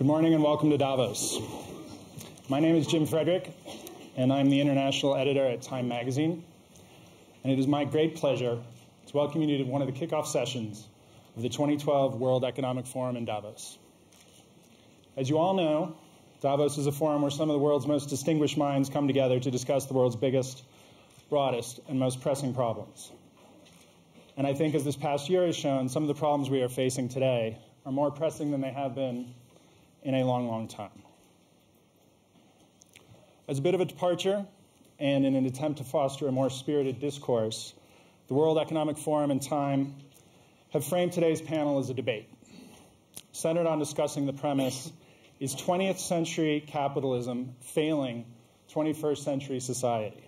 Good morning and welcome to Davos. My name is Jim Frederick, and I'm the international editor at Time Magazine. And it is my great pleasure to welcome you to one of the kickoff sessions of the 2012 World Economic Forum in Davos. As you all know, Davos is a forum where some of the world's most distinguished minds come together to discuss the world's biggest, broadest, and most pressing problems. And I think as this past year has shown, some of the problems we are facing today are more pressing than they have been in a long, long time. As a bit of a departure, and in an attempt to foster a more spirited discourse, the World Economic Forum and Time have framed today's panel as a debate, centered on discussing the premise is 20th century capitalism failing 21st century society?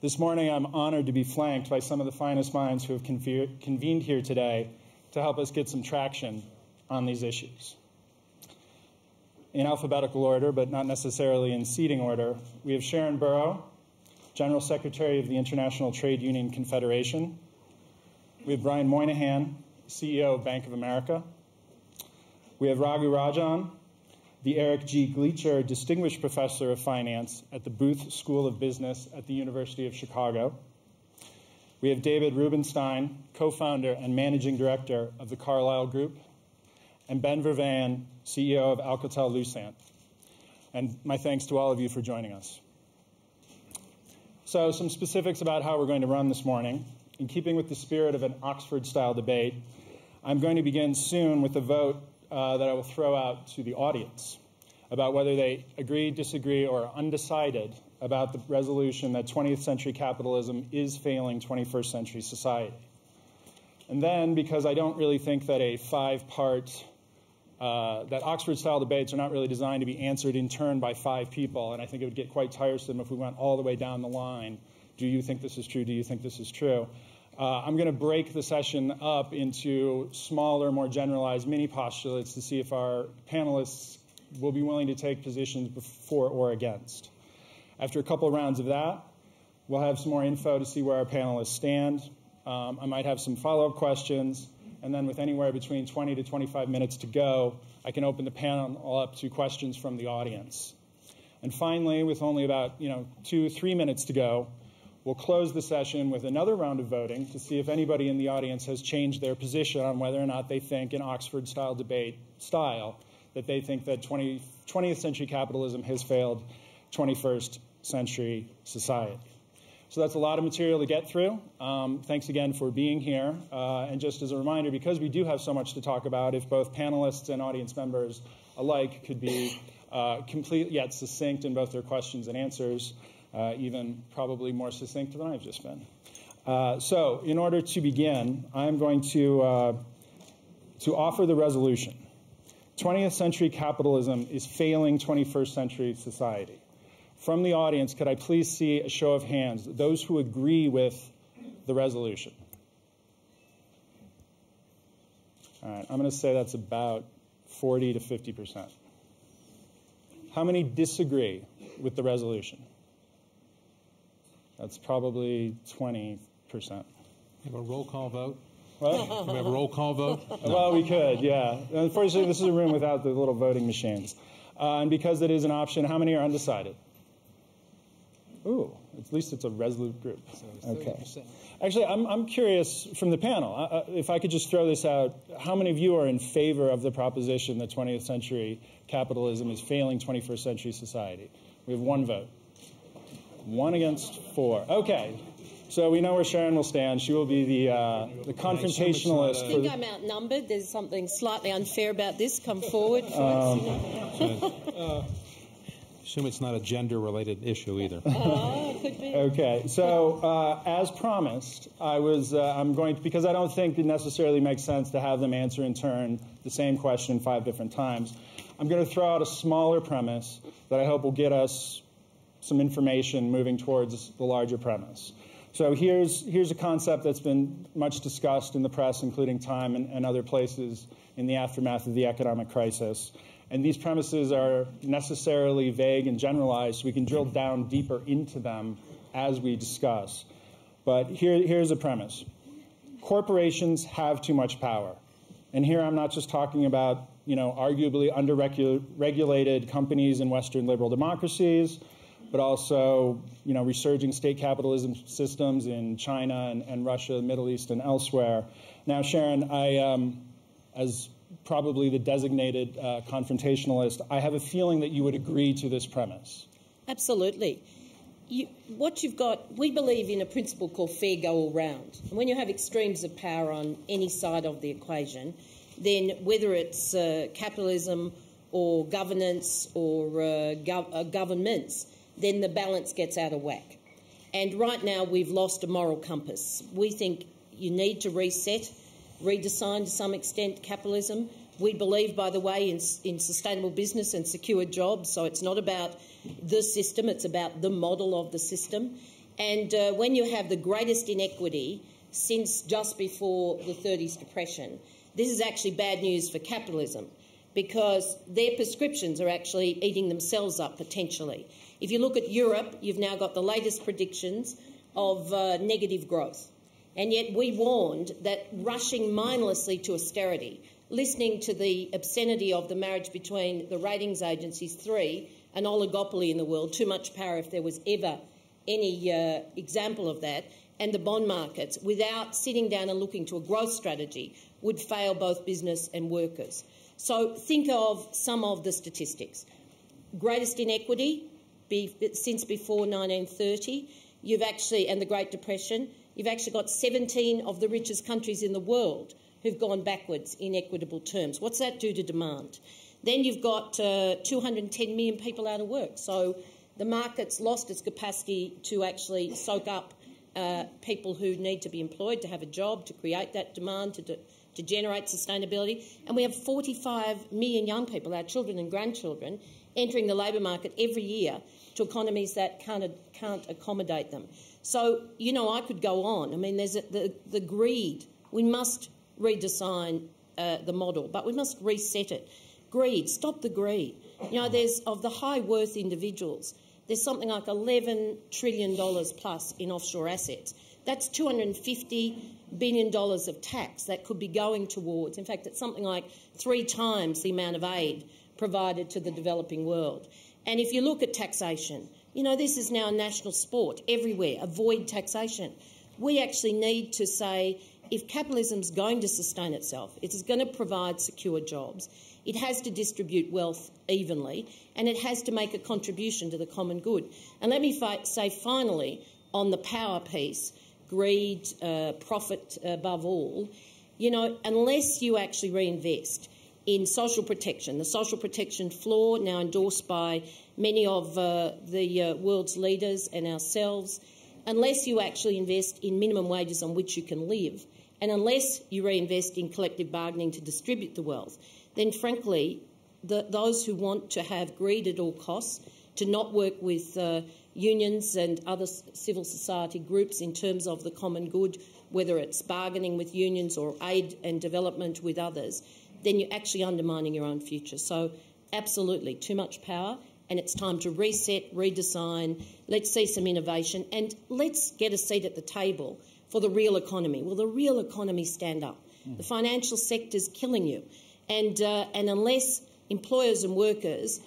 This morning, I'm honored to be flanked by some of the finest minds who have convened here today to help us get some traction on these issues. In alphabetical order, but not necessarily in seating order, we have Sharan Burrow, General Secretary of the International Trade Union Confederation. We have Brian Moynihan, CEO of Bank of America. We have Raghu Rajan, the Eric G. Gleacher Distinguished Professor of Finance at the Booth School of Business at the University of Chicago. We have David Rubenstein, co-founder and managing director of the Carlyle Group, and Ben Verwaayen, CEO of Alcatel-Lucent. And my thanks to all of you for joining us. So some specifics about how we're going to run this morning. In keeping with the spirit of an Oxford-style debate, I'm going to begin soon with a vote uh, that I will throw out to the audience about whether they agree, disagree, or are undecided about the resolution that 20th century capitalism is failing 21st century society. And then, because I don't really think that a five part, uh, that Oxford style debates are not really designed to be answered in turn by five people, and I think it would get quite tiresome if we went all the way down the line. Do you think this is true? Do you think this is true? Uh, I'm going to break the session up into smaller, more generalized mini postulates to see if our panelists will be willing to take positions for or against. After a couple of rounds of that, we'll have some more info to see where our panelists stand. Um, I might have some follow-up questions, and then with anywhere between 20 to 25 minutes to go, I can open the panel up to questions from the audience. And finally, with only about you know two, three minutes to go, We'll close the session with another round of voting to see if anybody in the audience has changed their position on whether or not they think in Oxford style debate style that they think that 20, 20th century capitalism has failed 21st century society. So that's a lot of material to get through. Um, thanks again for being here. Uh, and just as a reminder, because we do have so much to talk about, if both panelists and audience members alike could be uh, complete yet succinct in both their questions and answers, uh, even probably more succinct than I've just been. Uh, so, in order to begin, I'm going to, uh, to offer the resolution. 20th century capitalism is failing 21st century society. From the audience, could I please see a show of hands, those who agree with the resolution? All right, I'm going to say that's about 40 to 50 percent. How many disagree with the resolution? That's probably 20%. Have a roll call vote? What? we have a roll call vote? No. Well, we could, yeah. Unfortunately, this is a room without the little voting machines. Uh, and because it is an option, how many are undecided? Ooh, at least it's a resolute group. okay. Actually, I'm, I'm curious from the panel, uh, uh, if I could just throw this out, how many of you are in favor of the proposition that 20th century capitalism is failing 21st century society? We have one vote. One against four. Okay. So we know where Sharan will stand. She will be the, uh, the confrontationalist. I think I'm outnumbered. There's something slightly unfair about this. Come forward, folks. Um, assume it's not a gender-related issue either. Oh, could be. Okay, so uh, as promised, I was uh, I'm going to, because I don't think it necessarily makes sense to have them answer in turn the same question five different times. I'm going to throw out a smaller premise that I hope will get us some information moving towards the larger premise. So here's, here's a concept that's been much discussed in the press, including Time and, and other places in the aftermath of the economic crisis. And these premises are necessarily vague and generalized, so we can drill down deeper into them as we discuss. But here, here's a premise. Corporations have too much power. And here I'm not just talking about you know, arguably under-regulated companies in Western liberal democracies, but also, you know, resurging state capitalism systems in China and, and Russia, the Middle East, and elsewhere. Now, Sharan, I, um, as probably the designated uh, confrontationalist, I have a feeling that you would agree to this premise. Absolutely. You, what you've got, we believe in a principle called fair go all round. And when you have extremes of power on any side of the equation, then whether it's uh, capitalism or governance or uh, gov- uh, governments, then the balance gets out of whack. And right now we've lost a moral compass. We think you need to reset, redesign to some extent capitalism. We believe, by the way, in, in sustainable business and secure jobs, so it's not about the system, it's about the model of the system. And uh, when you have the greatest inequity since just before the 30s depression, this is actually bad news for capitalism because their prescriptions are actually eating themselves up potentially. If you look at Europe, you've now got the latest predictions of uh, negative growth. And yet we warned that rushing mindlessly to austerity, listening to the obscenity of the marriage between the ratings agencies, three, an oligopoly in the world, too much power if there was ever any uh, example of that, and the bond markets, without sitting down and looking to a growth strategy, would fail both business and workers. So think of some of the statistics. Greatest inequity be, since before 1930. You've actually, and the Great Depression, you've actually got 17 of the richest countries in the world who've gone backwards in equitable terms. What's that do to demand? Then you've got uh, 210 million people out of work. So the market's lost its capacity to actually soak up uh, people who need to be employed, to have a job, to create that demand, to, to generate sustainability. And we have 45 million young people, our children and grandchildren, entering the labour market every year to economies that can't, can't accommodate them. So, you know, I could go on. I mean, there's a, the, the greed. We must redesign uh, the model, but we must reset it. Greed, stop the greed. You know, there's of the high worth individuals, there's something like $11 trillion plus in offshore assets. That's $250 billion of tax that could be going towards. In fact, it's something like three times the amount of aid provided to the developing world. And if you look at taxation, you know, this is now a national sport everywhere. Avoid taxation. We actually need to say if capitalism is going to sustain itself, it is going to provide secure jobs, it has to distribute wealth evenly, and it has to make a contribution to the common good. And let me say finally on the power piece greed, uh, profit above all, you know, unless you actually reinvest in social protection, the social protection floor now endorsed by many of uh, the uh, world's leaders and ourselves, unless you actually invest in minimum wages on which you can live, and unless you reinvest in collective bargaining to distribute the wealth, then frankly, the, those who want to have greed at all costs, to not work with uh, unions and other civil society groups in terms of the common good, whether it's bargaining with unions or aid and development with others, then you're actually undermining your own future. So, absolutely, too much power, and it's time to reset, redesign. Let's see some innovation, and let's get a seat at the table for the real economy. Will the real economy stand up? Mm. The financial sector's killing you, and uh, and unless employers and workers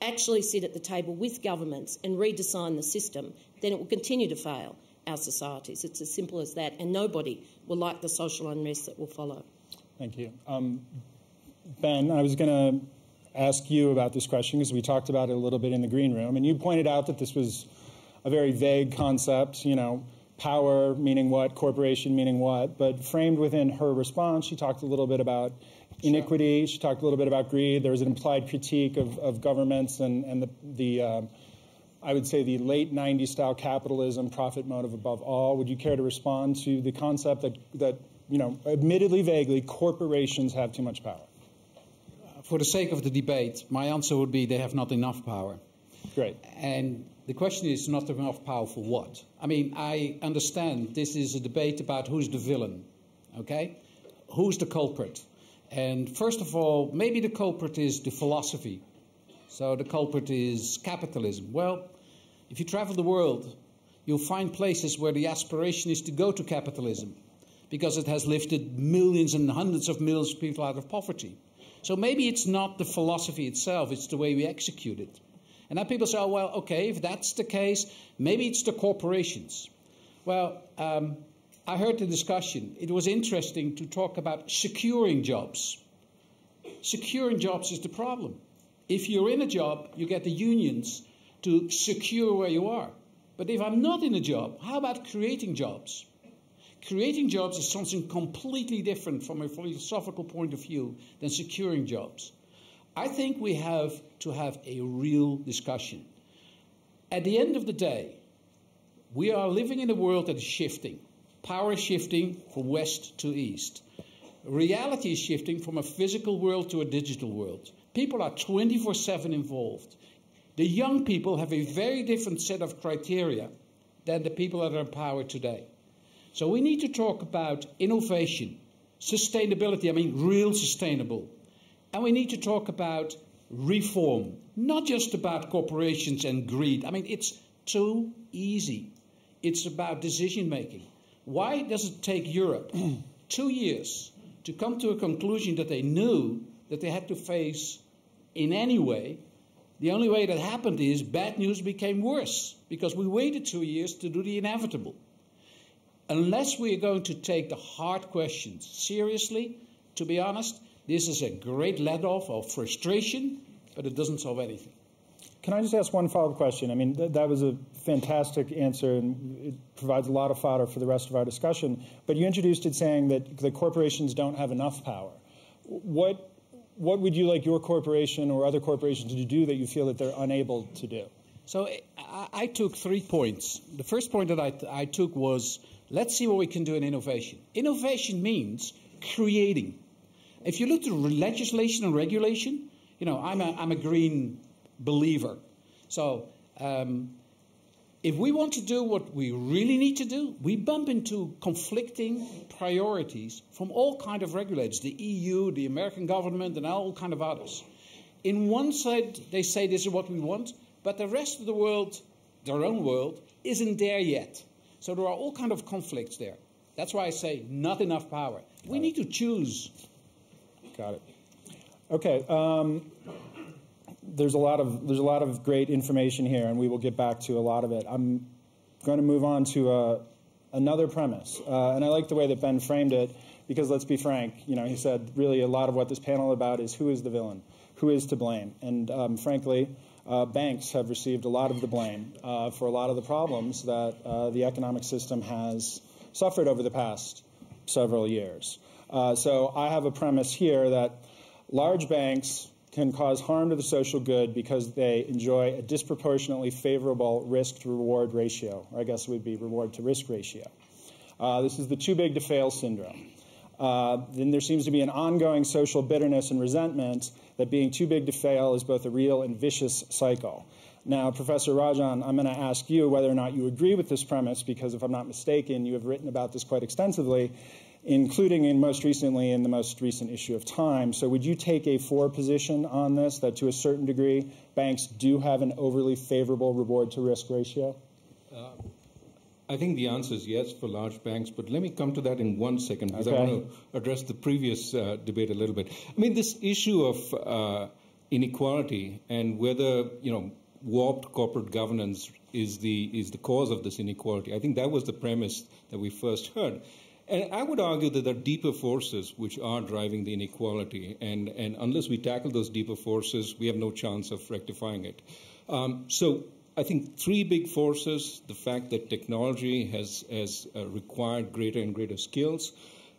actually sit at the table with governments and redesign the system, then it will continue to fail our societies. It's as simple as that, and nobody will like the social unrest that will follow. Thank you. Um, ben, I was going to ask you about this question because we talked about it a little bit in the green room, and you pointed out that this was a very vague concept, you know, power meaning what, corporation meaning what, but framed within her response, she talked a little bit about iniquity. She talked a little bit about greed. There was an implied critique of, of governments and, and the, the uh, I would say, the late 90s style capitalism, profit motive above all. Would you care to respond to the concept that, that you know, admittedly vaguely, corporations have too much power? For the sake of the debate, my answer would be they have not enough power. Great. And the question is not enough power for what? I mean, I understand this is a debate about who's the villain, okay? Who's the culprit? And first of all, maybe the culprit is the philosophy. So the culprit is capitalism. Well, if you travel the world, you'll find places where the aspiration is to go to capitalism because it has lifted millions and hundreds of millions of people out of poverty. So maybe it's not the philosophy itself, it's the way we execute it. And now people say, oh, well, okay, if that's the case, maybe it's the corporations. Well, um, I heard the discussion. It was interesting to talk about securing jobs. Securing jobs is the problem. If you're in a job, you get the unions to secure where you are. But if I'm not in a job, how about creating jobs? Creating jobs is something completely different from a philosophical point of view than securing jobs. I think we have to have a real discussion. At the end of the day, we are living in a world that is shifting. Power is shifting from west to east. Reality is shifting from a physical world to a digital world. People are 24 7 involved. The young people have a very different set of criteria than the people that are in power today. So we need to talk about innovation, sustainability, I mean, real sustainable. And we need to talk about reform, not just about corporations and greed. I mean, it's too easy. It's about decision making. Why does it take Europe two years to come to a conclusion that they knew that they had to face in any way? The only way that happened is bad news became worse because we waited two years to do the inevitable. Unless we are going to take the hard questions seriously, to be honest, this is a great let off of frustration, but it doesn't solve anything. Can I just ask one follow up question? I mean, th- that was a fantastic answer and it provides a lot of fodder for the rest of our discussion. But you introduced it saying that the corporations don't have enough power. What, what would you like your corporation or other corporations to do that you feel that they're unable to do? So I, I took three points. The first point that I, I took was let's see what we can do in innovation. Innovation means creating. If you look at legislation and regulation, you know, I'm a, I'm a green believer. So um, if we want to do what we really need to do, we bump into conflicting priorities from all kind of regulators, the EU, the American government, and all kind of others. In one side, they say this is what we want, but the rest of the world, their own world, isn't there yet. So there are all kind of conflicts there. That's why I say not enough power. We need to choose. Got it. Okay. Um, there's a lot of there's a lot of great information here, and we will get back to a lot of it. I'm going to move on to uh, another premise, uh, and I like the way that Ben framed it because let's be frank. You know, he said really a lot of what this panel about is who is the villain, who is to blame, and um, frankly, uh, banks have received a lot of the blame uh, for a lot of the problems that uh, the economic system has suffered over the past several years. Uh, so I have a premise here that large banks can cause harm to the social good because they enjoy a disproportionately favorable risk to reward ratio, or I guess it would be reward to risk ratio. Uh, this is the too big to fail syndrome. Uh, then there seems to be an ongoing social bitterness and resentment that being too big to fail is both a real and vicious cycle. Now, Professor Rajan, I'm going to ask you whether or not you agree with this premise, because if I'm not mistaken, you have written about this quite extensively, including in most recently in the most recent issue of Time. So, would you take a for position on this, that to a certain degree, banks do have an overly favorable reward to risk ratio? Uh, I think the answer is yes for large banks, but let me come to that in one second because okay. I want to address the previous uh, debate a little bit. I mean, this issue of uh, inequality and whether you know warped corporate governance is the is the cause of this inequality. I think that was the premise that we first heard. And I would argue that there are deeper forces which are driving the inequality, and, and unless we tackle those deeper forces, we have no chance of rectifying it. Um, so I think three big forces the fact that technology has, has uh, required greater and greater skills.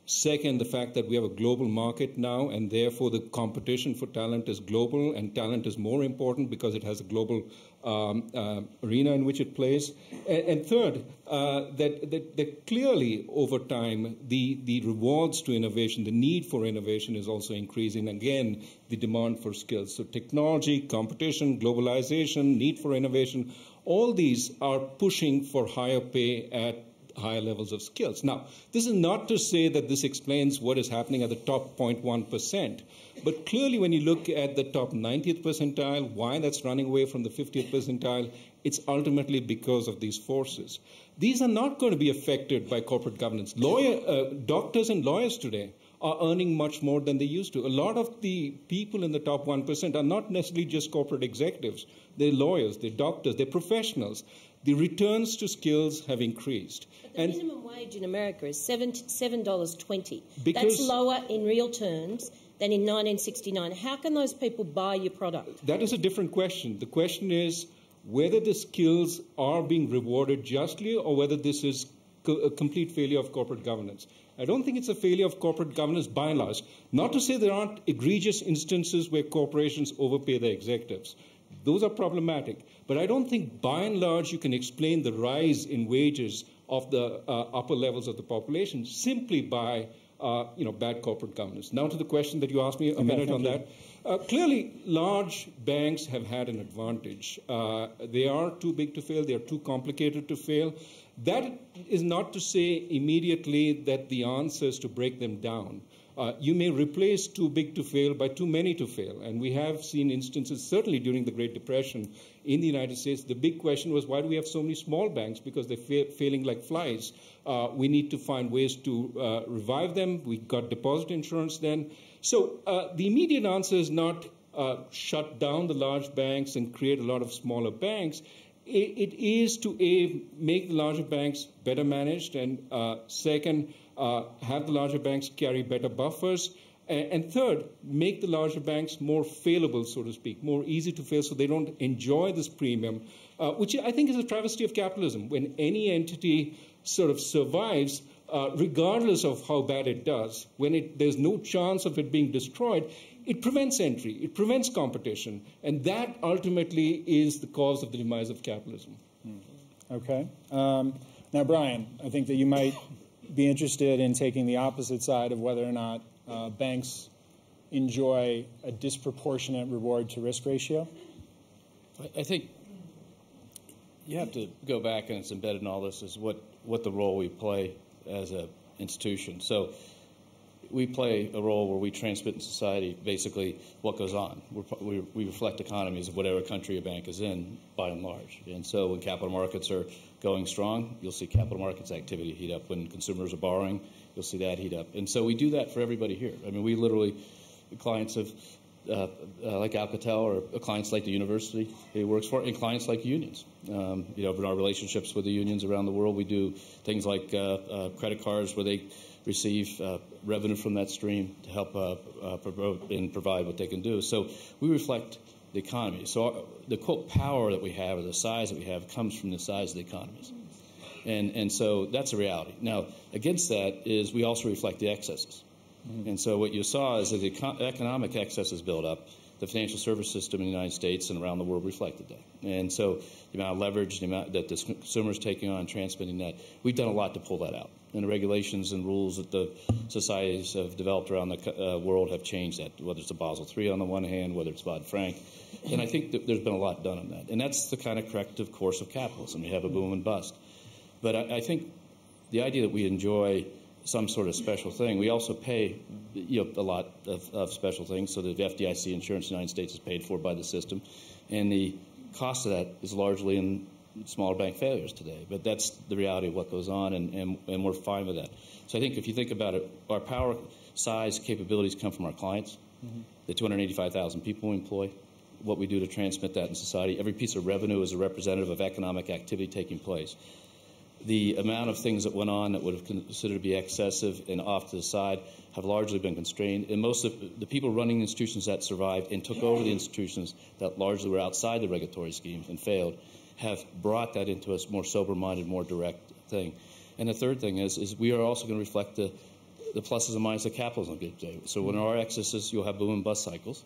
Second, the fact that we have a global market now, and therefore the competition for talent is global, and talent is more important because it has a global um, uh, arena in which it plays. And, and third, uh, that, that, that, clearly over time, the, the rewards to innovation, the need for innovation is also increasing. Again, the demand for skills. So technology, competition, globalization, need for innovation, all these are pushing for higher pay at higher levels of skills. Now, this is not to say that this explains what is happening at the top 0.1%, but clearly when you look at the top 90th percentile, why that's running away from the 50th percentile, it's ultimately because of these forces. These are not going to be affected by corporate governance. Lawyer, uh, doctors and lawyers today are earning much more than they used to. A lot of the people in the top 1% are not necessarily just corporate executives. They're lawyers, they're doctors, they're professionals. The returns to skills have increased. But the and minimum wage in America is $7.20. That's lower in real terms than in 1969. How can those people buy your product? That is a different question. The question is whether the skills are being rewarded justly or whether this is a complete failure of corporate governance. I don't think it's a failure of corporate governance by and large. Not to say there aren't egregious instances where corporations overpay their executives. Those are problematic. But I don't think by and large you can explain the rise in wages of the uh, upper levels of the population simply by uh, you know, bad corporate governance. Now to the question that you asked me a minute on that. Uh, clearly, large banks have had an advantage. Uh, they are too big to fail. They are too complicated to fail. That is not to say immediately that the answer is to break them down. Uh, you may replace too big to fail by too many to fail. And we have seen instances, certainly during the Great Depression in the United States. The big question was why do we have so many small banks? Because they're fa- failing like flies. Uh, we need to find ways to uh, revive them. We got deposit insurance then. So uh, the immediate answer is not uh, shut down the large banks and create a lot of smaller banks it is to a make the larger banks better managed, and uh, second, have the larger banks carry better buffers, and, and, third, make the larger banks more failable, so to speak, more easy to fail, so they don't enjoy this premium, uh, which I think is a travesty of capitalism. When any entity sort of survives, uh, regardless of how bad it does, when it, there's no chance of it being destroyed, it prevents entry, it prevents competition, and that ultimately is the cause of the demise of capitalism. Hmm. Okay. Um, now, Brian, I think that you might be interested in taking the opposite side of whether or not uh, banks enjoy a disproportionate reward to risk ratio. I think you have to go back, and it's embedded in all this, is what, what the role we play as an institution. So we play a role where we transmit in society basically what goes on. We, we reflect economies of whatever country a bank is in, by and large. And so when capital markets are going strong, you'll see capital markets activity heat up. When consumers are borrowing, you'll see that heat up. And so we do that for everybody here. I mean, we literally, clients of uh, uh, like Alcatel or clients like the university it works for, and clients like unions. Um, you know, in our relationships with the unions around the world, we do things like uh, uh credit cards where they receive uh, revenue from that stream to help uh, uh, promote and provide what they can do. So we reflect the economy. So our, the quote power that we have or the size that we have comes from the size of the economies. And, and so that's a reality. Now, against that is we also reflect the excesses. Mm-hmm. And so what you saw is that the economic excesses build up the financial service system in the United States and around the world reflected that. And so the amount of leverage the amount that the consumer is taking on transmitting that, we've done a lot to pull that out. And the regulations and rules that the societies have developed around the uh, world have changed that, whether it's the Basel III on the one hand, whether it's Dodd-Frank. And I think that there's been a lot done on that. And that's the kind of corrective course of capitalism. You have a boom and bust. But I, I think the idea that we enjoy – some sort of special thing. We also pay you know, a lot of, of, special things, so the FDIC insurance in the United States is paid for by the system, and the cost of that is largely in smaller bank failures today. But that's the reality of what goes on, and, and, and we're fine with that. So I think if you think about it, our power, size, capabilities come from our clients, mm-hmm. the 285,000 people we employ, what we do to transmit that in society. Every piece of revenue is a representative of economic activity taking place the amount of things that went on that would have considered to be excessive and off to the side have largely been constrained. And most of the people running institutions that survived and took over the institutions that largely were outside the regulatory scheme and failed have brought that into a more sober-minded, more direct thing. And the third thing is, is we are also going to reflect the, the pluses and minuses of capitalism. So when are excesses, you'll have boom and bust cycles,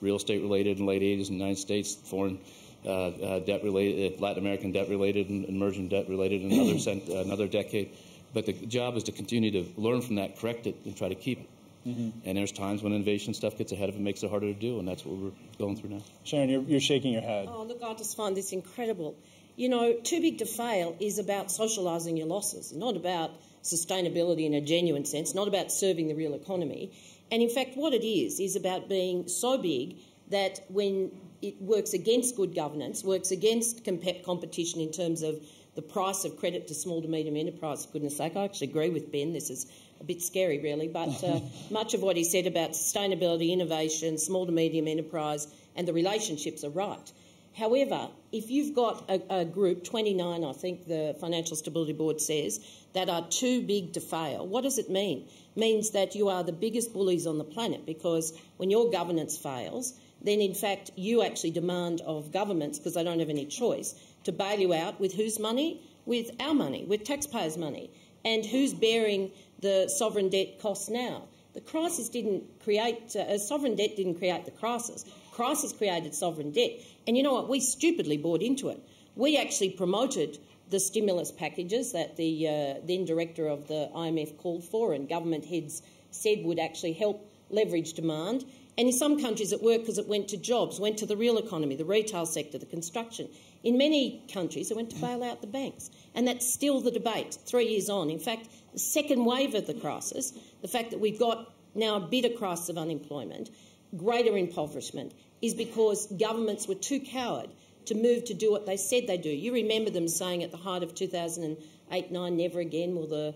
real estate related in the late 80s in the United States, foreign uh, uh, debt related, Latin American debt related, and emerging debt related in another, cent, another decade. But the job is to continue to learn from that, correct it, and try to keep it. Mm-hmm. And there's times when innovation stuff gets ahead of it, makes it harder to do, and that's what we're going through now. Sharan, you're, you're shaking your head. Oh, look, I just find this incredible. You know, too big to fail is about socialising your losses, not about sustainability in a genuine sense, not about serving the real economy. And in fact, what it is, is about being so big that when it works against good governance, works against comp- competition in terms of the price of credit to small to medium enterprise. For goodness sake, I actually agree with Ben. This is a bit scary, really, but uh, much of what he said about sustainability, innovation, small to medium enterprise, and the relationships are right. However, if you've got a, a, group, 29, I think the Financial Stability Board says, that are too big to fail, what does it mean? It means that you are the biggest bullies on the planet because when your governance fails, then in fact you actually demand of governments, because they don't have any choice, to bail you out with whose money? With our money, with taxpayers' money. And who's bearing the sovereign debt costs now? The crisis didn't create, uh, sovereign debt didn't create the crisis. Crisis created sovereign debt. And you know what? We stupidly bought into it. We actually promoted the stimulus packages that the uh, then director of the IMF called for and government heads said would actually help leverage demand. And in some countries it worked because it went to jobs, went to the real economy, the retail sector, the construction. In many countries it went to bail out the banks. And that's still the debate three years on. In fact, the second wave of the crisis, the fact that we've got now a bitter crisis of unemployment, greater impoverishment, is because governments were too coward to move to do what they said they do. You remember them saying at the height of 2008 9, never again will the,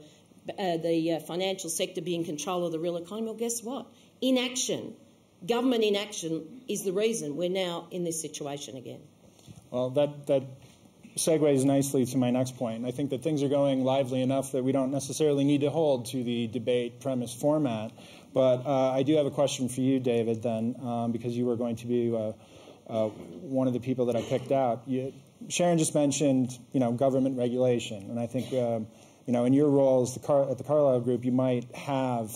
uh, the uh, financial sector be in control of the real economy. Well, guess what? Inaction, government inaction, is the reason we're now in this situation again. Well, that, that segues nicely to my next point. I think that things are going lively enough that we don't necessarily need to hold to the debate premise format. But uh, I do have a question for you, David, then, um, because you were going to be uh, uh, one of the people that I picked out. You, Sharan just mentioned, you know, government regulation, and I think, um, you know, in your role the Car- at the Carlyle Group, you might have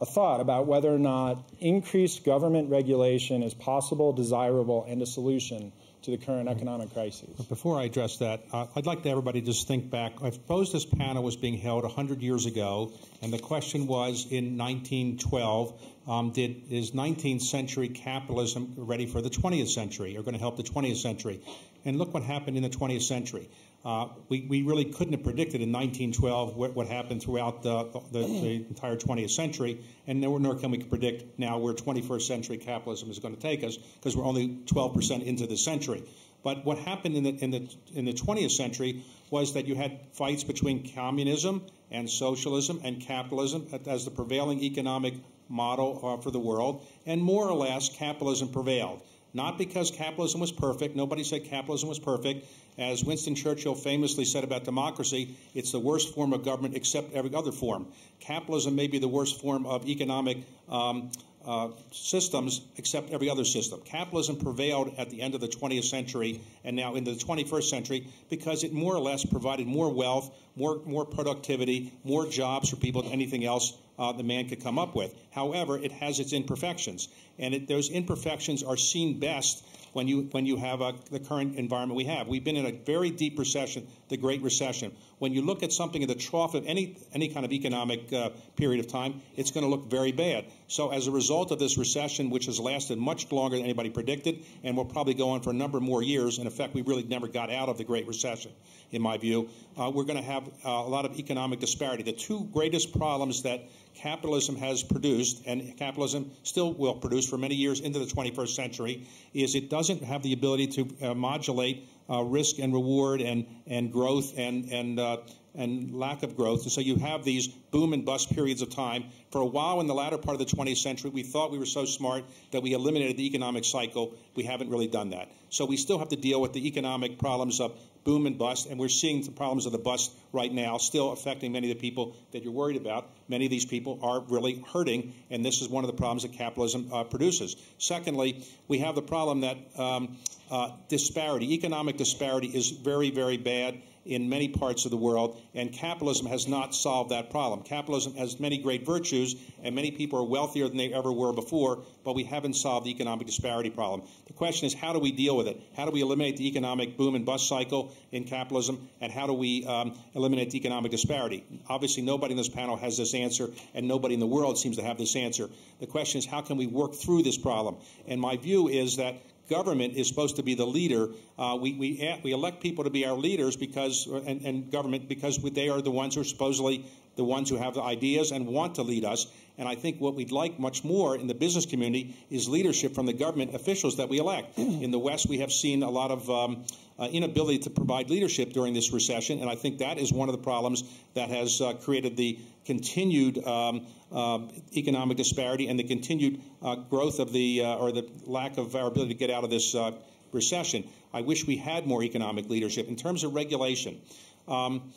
a thought about whether or not increased government regulation is possible, desirable, and a solution to the current economic crisis. Before I address that, uh, I'd like to everybody just think back. I suppose this panel was being held 100 years ago, and the question was in 1912, um, did, is 19th century capitalism ready for the 20th century or going to help the 20th century? And look what happened in the 20th century. Uh, we, we, really couldn't have predicted in 1912 what, what happened throughout the, the, the, entire 20th century, and nor, nor can we predict now where 21st century capitalism is going to take us because we're only 12% into the century. But what happened in the, in, the, in the 20th century was that you had fights between communism and socialism and capitalism as the prevailing economic model uh, for the world, and more or less capitalism prevailed. Not because capitalism was perfect. Nobody said capitalism was perfect. As Winston Churchill famously said about democracy, it's the worst form of government except every other form. Capitalism may be the worst form of economic um, uh, systems except every other system. Capitalism prevailed at the end of the 20th century and now into the 21st century because it more or less provided more wealth, more, more productivity, more jobs for people than anything else uh, the man could come up with. However, it has its imperfections, and it, those imperfections are seen best when you when you have a, the current environment we have. We've been in a very deep recession, the Great Recession. When you look at something at the trough of any any kind of economic uh, period of time, it's going to look very bad. So as a result of this recession, which has lasted much longer than anybody predicted, and will probably go on for a number more years. In effect, we really never got out of the Great Recession, in my view. Uh, we're going to have uh, a lot of economic disparity. The two greatest problems that capitalism has produced, and capitalism still will produce for many years into the 21st century, is it doesn't have the ability to uh, modulate uh, risk and reward and, and growth and, and, uh, and lack of growth. And so you have these boom and bust periods of time. For a while in the latter part of the 20th century, we thought we were so smart that we eliminated the economic cycle. We haven't really done that. So we still have to deal with the economic problems of boom and bust, and we're seeing the problems of the bust right now still affecting many of the people that you're worried about. Many of these people are really hurting, and this is one of the problems that capitalism uh, produces. Secondly, we have the problem that um, uh, disparity, economic disparity, is very, very bad in many parts of the world, and capitalism has not solved that problem. Capitalism has many great virtues, and many people are wealthier than they ever were before, but we haven't solved the economic disparity problem. The question is, how do we deal with it? How do we eliminate the economic boom and bust cycle in capitalism, and how do we um, eliminate the economic disparity? Obviously, nobody in this panel has this answer, and nobody in the world seems to have this answer. The question is, how can we work through this problem? And my view is that government is supposed to be the leader. Uh, we, we, we elect people to be our leaders because, and, and government because they are the ones who are supposedly the ones who have the ideas and want to lead us. And I think what we'd like much more in the business community is leadership from the government officials that we elect. in the West, we have seen a lot of um, uh, inability to provide leadership during this recession, and I think that is one of the problems that has uh, created the continued um, uh, economic disparity and the continued uh, growth of the uh, or the lack of our ability to get out of this uh, recession. I wish we had more economic leadership in terms of regulation. Um,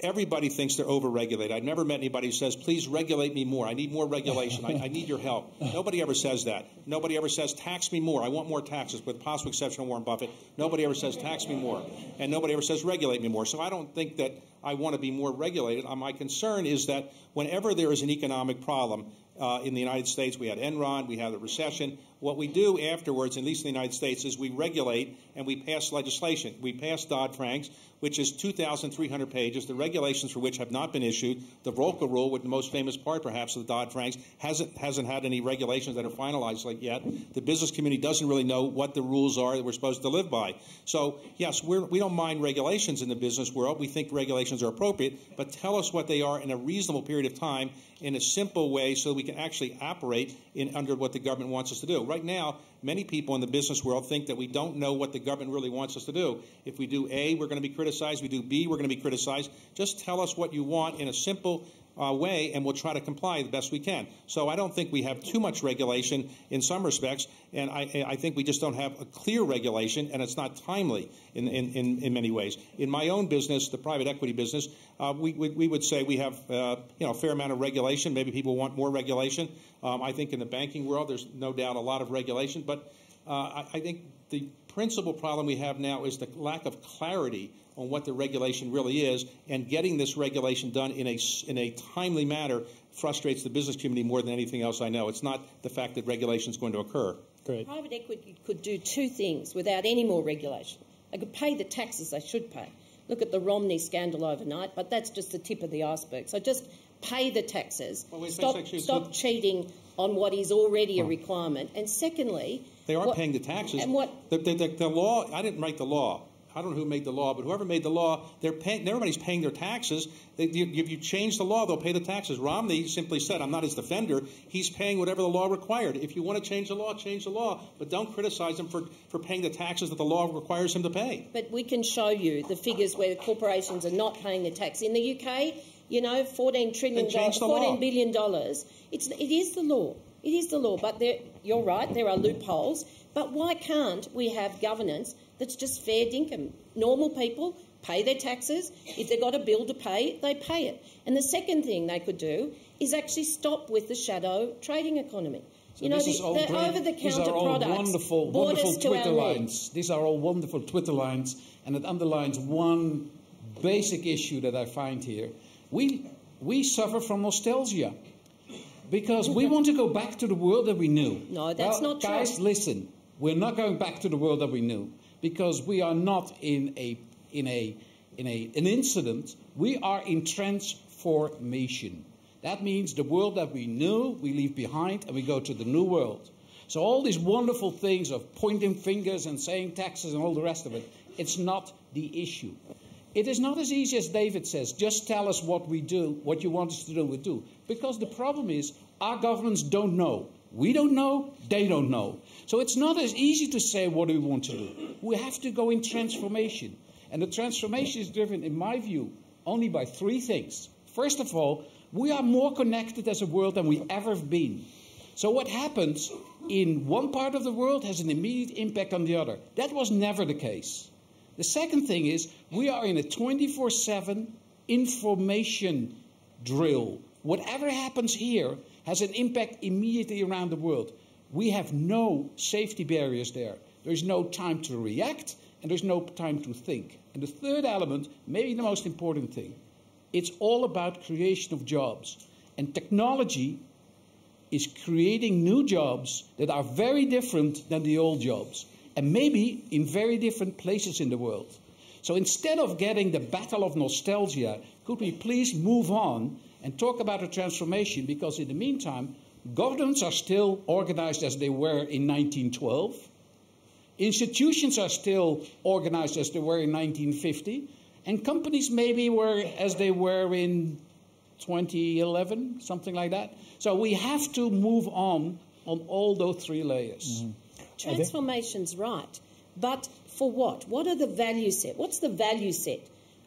everybody thinks they're overregulated. I've never met anybody who says, please regulate me more. I need more regulation. I, I, need your help. Nobody ever says that. Nobody ever says, tax me more. I want more taxes, with the possible exception of Warren Buffett. Nobody ever says, tax me more. And nobody ever says, regulate me more. So I don't think that I want to be more regulated. Uh, my concern is that whenever there is an economic problem, uh, in the United States, we had Enron, we had a recession. What we do afterwards, at least in the United States, is we regulate and we pass legislation. We pass Dodd-Frank, which is 2,300 pages, the regulations for which have not been issued. The Volcker Rule, with the most famous part, perhaps, of the Dodd-Frank, hasn't, hasn't had any regulations that are finalized like yet. The business community doesn't really know what the rules are that we're supposed to live by. So, yes, we're, we don't mind regulations in the business world. We think regulations are appropriate, but tell us what they are in a reasonable period of time in a simple way so we can actually operate in, under what the government wants us to do. Right now, many people in the business world think that we don't know what the government really wants us to do. If we do A, we're going to be criticized. We do B, we're going to be criticized. Just tell us what you want in a simple uh, way, and we'll try to comply the best we can. So I don't think we have too much regulation in some respects, and I, I think we just don't have a clear regulation, and it's not timely in, in, in, many ways. In my own business, the private equity business, uh, we, we, we, would say we have uh, you know, a fair amount of regulation. Maybe people want more regulation. Um, I think in the banking world, there's no doubt a lot of regulation, but uh, I, I think the principal problem we have now is the lack of clarity on what the regulation really is, and getting this regulation done in a, in a timely manner frustrates the business community more than anything else I know. It's not the fact that regulation is going to occur. Great. Private equity could do two things without any more regulation. They could pay the taxes they should pay. Look at the Romney scandal overnight, but that's just the tip of the iceberg. So just pay the taxes. Well, stop, stop cheating on what is already a hmm. requirement. And secondly, they are what, paying the taxes. And what the, the, the, the law? I didn't write the law. I don't know who made the law, but whoever made the law, they're paying, everybody's paying their taxes. They, if you change the law, they'll pay the taxes. Romney simply said, I'm not his defender. He's paying whatever the law required. If you want to change the law, change the law. But don't criticize him for, for paying the taxes that the law requires him to pay. But we can show you the figures where corporations are not paying the tax. In the UK, you know, $14 trillion, $14 billion. It's, it is the law. It is the law. But there, you're right, there are loopholes. But why can't we have governance that's just fair dinkum. Normal people pay their taxes. If they've got a bill to pay, they pay it. And the second thing they could do is actually stop with the shadow trading economy. So you know, the, the over-the-counter products wonderful, wonderful Twitter lines. These are all wonderful Twitter lines, and it underlines one basic issue that I find here. We, we suffer from nostalgia because we want to go back to the world that we knew. No, that's well, not true. Guys, listen. We're not going back to the world that we knew because we are not in a in a in a an incident. We are in transformation. That means the world that we knew we leave behind and we go to the new world. So all these wonderful things of pointing fingers and saying taxes and all the rest of it, it's not the issue. It is not as easy as David says, just tell us what we do, what you want us to do, we do. Because the problem is our governments don't know. We don't know, they don't know. So it's not as easy to say what we want to do. We have to go in transformation. And the transformation is driven, in my view, only by three things. First of all, we are more connected as a world than we ever have ever been. So what happens in one part of the world has an immediate impact on the other. That was never the case. The second thing is we are in a 24 7 information drill. Whatever happens here has an impact immediately around the world. We have no safety barriers there. There's no time to react and there's no time to think. And the third element, maybe the most important thing, it's all about creation of jobs. And technology is creating new jobs that are very different than the old jobs, and maybe in very different places in the world. So instead of getting the battle of nostalgia, could we please move on and talk about a transformation because in the meantime, governments are still organized as they were in 1912. Institutions are still organized as they were in 1950. And companies maybe were as they were in 2011, something like that. So we have to move on on all those three layers. Mm-hmm. Transformation's right, but for what? What are the value set? What's the value set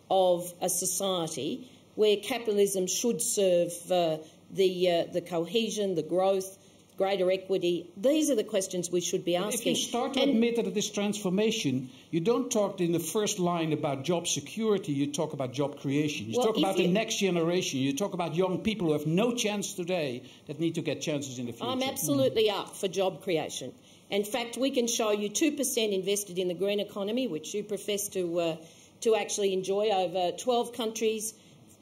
of a society where capitalism should serve uh, the uh, the cohesion, the growth, greater equity? These are the questions we should be asking. If you start to and admit that it is transformation, you don't talk in the first line about job security, you talk about job creation. You well, talk about the next generation, you talk about young people who have no chance today that need to get chances in the future. I'm absolutely mm. up for job creation. In fact, we can show you 2% invested in the green economy, which you profess to, uh, to actually enjoy over 12 countries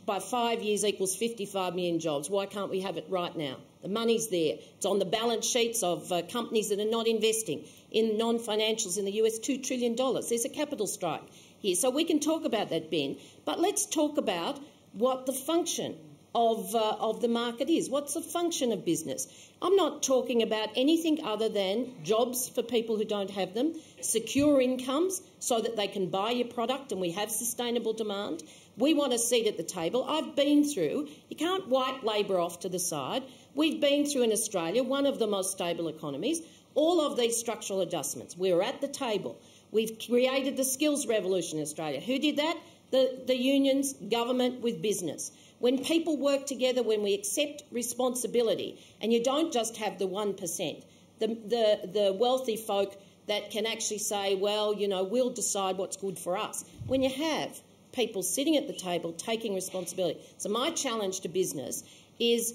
by five years equals 55 million jobs. Why can't we have it right now? The money's there. It's on the balance sheets of uh, companies that are not investing in non financials in the US, $2 trillion. There's a capital strike here. So we can talk about that, Ben. But let's talk about what the function of, uh, of the market is. What's the function of business? I'm not talking about anything other than jobs for people who don't have them, secure incomes so that they can buy your product and we have sustainable demand, we want a seat at the table. I've been through, you can't wipe Labor off to the side. We've been through in Australia, one of the most stable economies, all of these structural adjustments. We're at the table. We've created the skills revolution in Australia. Who did that? The, the unions, government with business. When people work together, when we accept responsibility, and you don't just have the 1%, the, the, the wealthy folk that can actually say, well, you know, we'll decide what's good for us. When you have people sitting at the table taking responsibility. So my challenge to business is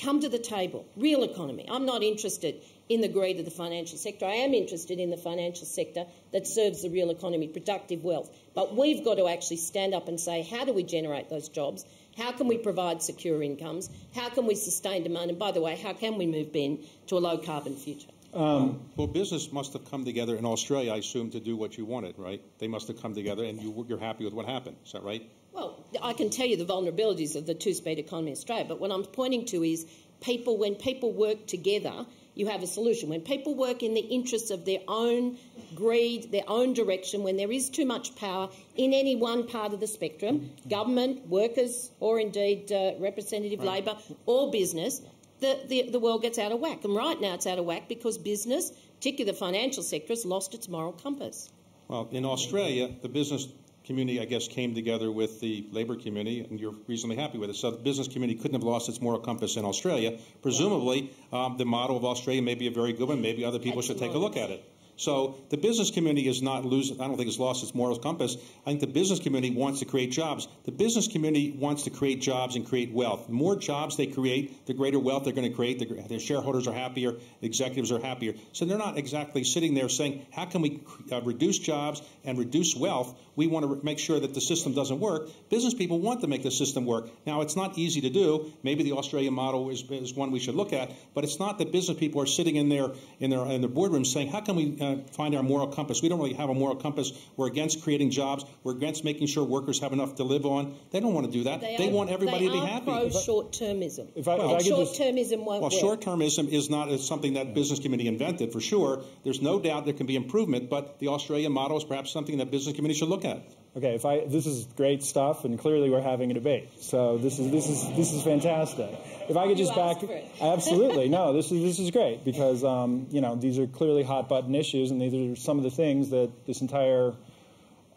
come to the table, real economy. I'm not interested in the greed of the financial sector. I am interested in the financial sector that serves the real economy, productive wealth. But we've got to actually stand up and say, how do we generate those jobs? How can we provide secure incomes? How can we sustain demand? And by the way, how can we move, Ben, to a low carbon future? Um, well, business must have come together in Australia, I assume, to do what you wanted, right? They must have come together, and you, you're happy with what happened. Is that right? Well, I can tell you the vulnerabilities of the two-speed economy in Australia, but what I'm pointing to is people, when people work together, you have a solution. When people work in the interests of their own greed, their own direction, when there is too much power in any one part of the spectrum, government, workers, or indeed uh, representative right. labour, or business, the, the, the world gets out of whack. And right now it's out of whack because business, particularly the financial sector, has lost its moral compass. Well, in Australia, the business community, I guess, came together with the labor community, and you're reasonably happy with it. So the business community couldn't have lost its moral compass in Australia. Presumably, um, the model of Australia may be a very good one. Maybe other people should take a look at it. So the business community is not losing, I don't think it's lost its moral compass. I think the business community wants to create jobs. The business community wants to create jobs and create wealth. The more jobs they create, the greater wealth they're going to create. The, their shareholders are happier, executives are happier. So they're not exactly sitting there saying, how can we uh, reduce jobs and reduce wealth? We want to make sure that the system doesn't work. Business people want to make the system work. Now, it's not easy to do. Maybe the Australian model is, is one we should look at, but it's not that business people are sitting in their, in their, in their boardrooms saying, how can we uh, find our moral compass. We don't really have a moral compass. We're against creating jobs. We're against making sure workers have enough to live on. They don't want to do that. They, they are, want everybody they to be happy. Pro short-termism. If I, well, short-termism won't Well, short-termism is not something that business community invented for sure. There's no doubt there can be improvement, but the Australian model is perhaps something that business community should look at. Okay, if I this is great stuff, and clearly we're having a debate. So this is this is this is fantastic. If I could just back, absolutely no, this is this is great because um, you know these are clearly hot button issues, and these are some of the things that this entire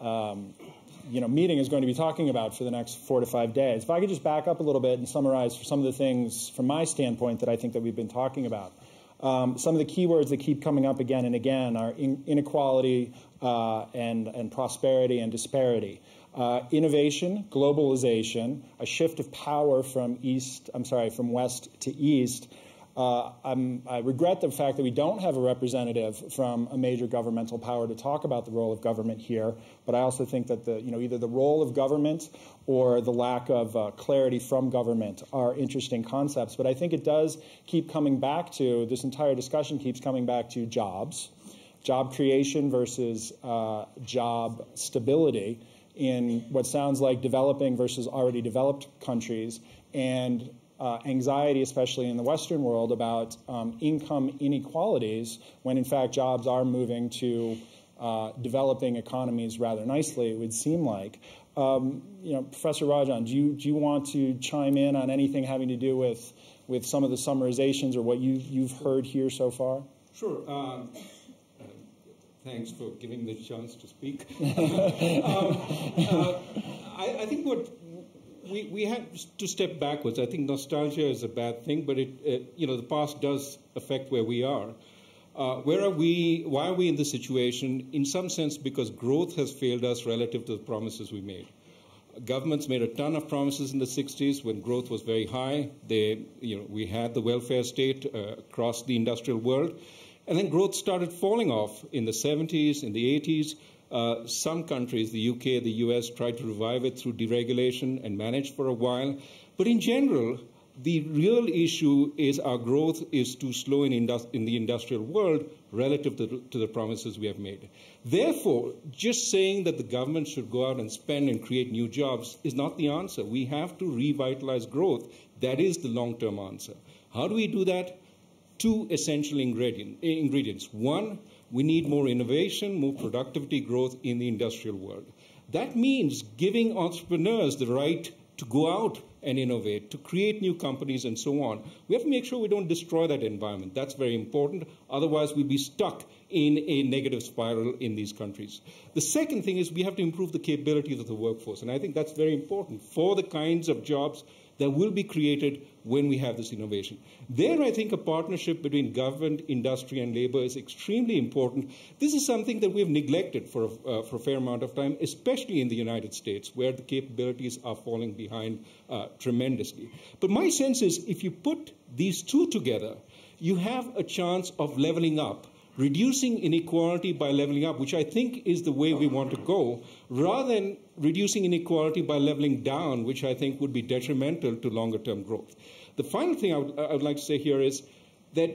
um, you know meeting is going to be talking about for the next four to five days. If I could just back up a little bit and summarize for some of the things from my standpoint that I think that we've been talking about. Um, some of the keywords that keep coming up again and again are in, inequality and, and prosperity and disparity. Uh, innovation, globalization, a shift of power from east, I'm sorry, from west to east, uh, i regret the fact that we don't have a representative from a major governmental power to talk about the role of government here. But I also think that the, you know, either the role of government or the lack of uh, clarity from government are interesting concepts. But I think it does keep coming back to this entire discussion keeps coming back to jobs, job creation versus uh, job stability in what sounds like developing versus already developed countries, and uh, anxiety, especially in the Western world, about um, income inequalities when in fact jobs are moving to uh, developing economies rather nicely, it would seem like. Um, you know, Professor Rajan, do you, do you want to chime in on anything having to do with, with some of the summarizations or what you, you've heard here so far? Sure. Um, thanks for giving me the chance to speak. um, uh, I, I, think what we, we have to step backwards. I think nostalgia is a bad thing, but it, it you know the past does affect where we are. Uh, where are we? Why are we in this situation? In some sense, because growth has failed us relative to the promises we made. Governments made a ton of promises in the 60s when growth was very high. They, you know, we had the welfare state uh, across the industrial world. And then growth started falling off in the 70s, in the 80s. Uh, some countries, the UK, the US, tried to revive it through deregulation and managed for a while. But in general, the real issue is our growth is too slow in, in the industrial world relative to, to, the promises we have made. Therefore, just saying that the government should go out and spend and create new jobs is not the answer. We have to revitalize growth. That is the long term answer. How do we do that? Two essential ingredient, eh, ingredients. One, we need more innovation, more productivity growth in the industrial world. That means giving entrepreneurs the right to go out and innovate, to create new companies and so on. We have to make sure we don't destroy that environment. That's very important. Otherwise, we'll be stuck in a negative spiral in these countries. The second thing is we have to improve the capabilities of the workforce. And I think that's very important for the kinds of jobs that will be created when we have this innovation. There, I think a partnership between government, industry, and labor is extremely important. This is something that we've neglected for a, uh, for a fair amount of time, especially in the United States, where the capabilities are falling behind uh, tremendously. But my sense is if you put these two together, you have a chance of leveling up reducing inequality by leveling up, which I think is the way we want to go, rather than reducing inequality by leveling down, which I think would be detrimental to longer term growth. The final thing I would, I would like to say here is that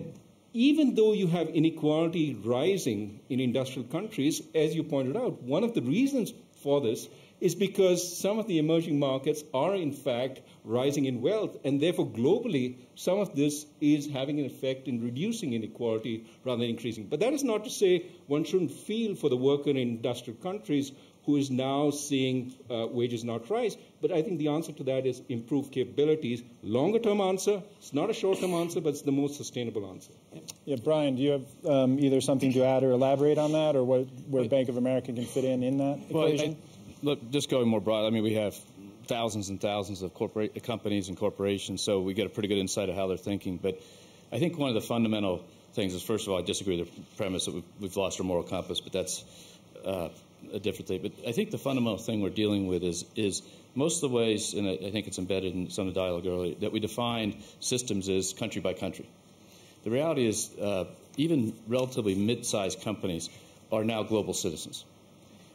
even though you have inequality rising in industrial countries, as you pointed out, one of the reasons for this is because some of the emerging markets are, in fact, rising in wealth, and therefore, globally, some of this is having an effect in reducing inequality rather than increasing. But that is not to say one shouldn't feel for the worker in industrial countries who is now seeing uh, wages not rise. But I think the answer to that is improved capabilities. Longer term answer, it's not a short term answer, but it's the most sustainable answer. Yeah, Brian, do you have um, either something to add or elaborate on that, or what, where Bank of America can fit in in that well, equation? I, look, just going more broad, I mean, we have thousands and thousands of corporate companies and corporations, so we get a pretty good insight of how they're thinking. But I think one of the fundamental things is, first of all, I disagree with the premise that we've, we've lost our moral compass, but that's uh, a different thing. But I think the fundamental thing we're dealing with is is most of the ways, and I think it's embedded in some of the dialogue earlier, that we define systems as country by country. The reality is, uh, even relatively mid-sized companies are now global citizens.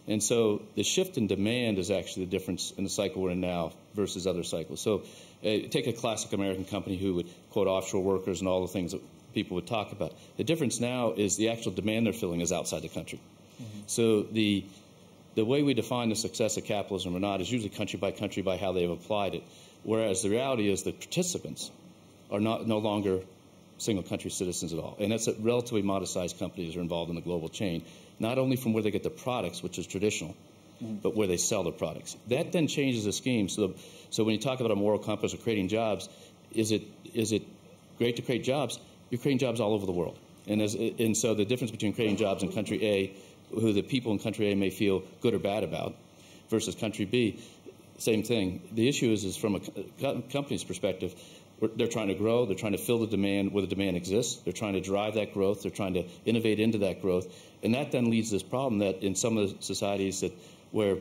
And so the shift in demand is actually the difference in the cycle we're in now versus other cycles. So uh, take a classic American company who would quote offshore workers and all the things that people would talk about. The difference now is the actual demand they're filling is outside the country. Mm-hmm. So the the way we define the success of capitalism or not is usually country by country by how they've applied it. Whereas the reality is the participants are not no longer single country citizens at all. And that's a relatively modest sized companies are involved in the global chain not only from where they get the products, which is traditional, mm-hmm. but where they sell their products. That then changes the scheme. So, so when you talk about a moral compass of creating jobs, is it is it great to create jobs? You're creating jobs all over the world, and as, and so the difference between creating jobs in country A, who the people in country A may feel good or bad about, versus country B, same thing. The issue is, is from a company's perspective, they're trying to grow. They're trying to fill the demand where the demand exists. They're trying to drive that growth. They're trying to innovate into that growth. And that then leads to this problem that in some of the societies that where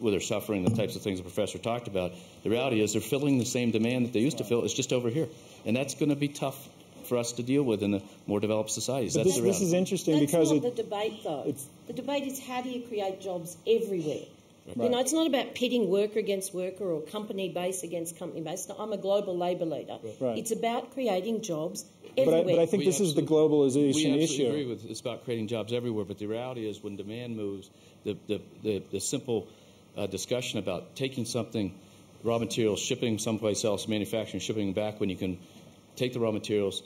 where they're suffering the types of things the professor talked about, the reality is they're filling the same demand that they used to fill. It's just over here, and that's going to be tough for us to deal with in the more developed societies. But that's this, this is interesting that's because not it, the debate, though. The debate is how do you create jobs everywhere. Right. You know, it's not about pitting worker against worker or company base against company base. I'm a global labour leader. Right. It's about creating jobs everywhere. But I, but I think we this is the globalization we issue. agree with it's about creating jobs everywhere, but the reality is when demand moves, the, the, the, the simple uh, discussion about taking something, raw materials, shipping someplace else, manufacturing, shipping back when you can take the raw materials,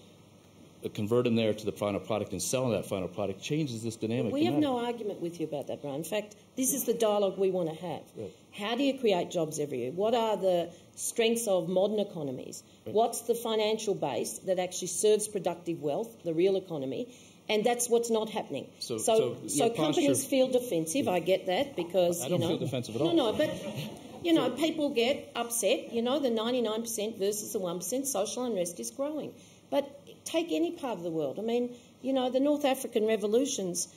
convert them there to the final product and selling that final product changes this dynamic. We have no argument with you about that, Brian. In fact, this is the dialogue we want to have. Right. How do you create jobs every year? What are the strengths of modern economies? Right. What's the financial base that actually serves productive wealth, the real economy? And that's what's not happening. So, so, so, so companies posture... feel defensive. I get that because I don't you know, feel defensive at all. No, no, but you know, people get upset. You know, the 99% versus the 1%, social unrest is growing. But take any part of the world. I mean, you know, the North African revolutions,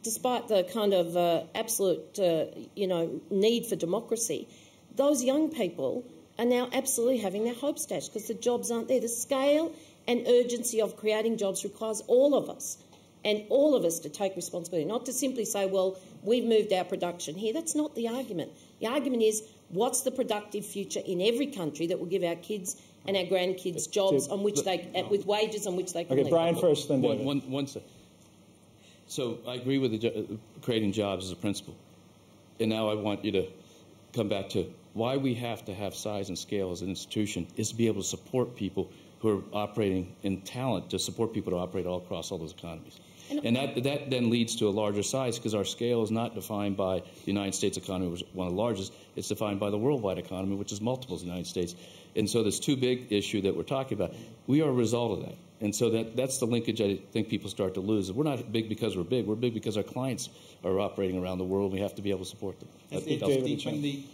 despite the kind of uh, absolute, uh, you know, need for democracy, those young people are now absolutely having their hopes dashed because the jobs aren't there. The scale and urgency of creating jobs requires all of us and all of us to take responsibility, not to simply say, well, we've moved our production here. That's not the argument. The argument is what's the productive future in every country that will give our kids and our grandkids jobs on which they, with wages on which they can okay, live. Brian first, then David. One, one, one second. So I agree with the, uh, creating jobs as a principle. And now I want you to come back to why we have to have size and scale as an institution is to be able to support people who are operating in talent to support people to operate all across all those economies. And that, that then leads to a larger size because our scale is not defined by the United States economy, which is one of the largest. It's defined by the worldwide economy, which is multiples of the United States. And so this too big issue that we're talking about, we are a result of that. And so that, that's the linkage I think people start to lose. We're not big because we're big. We're big because our clients are operating around the world. We have to be able to support them. when the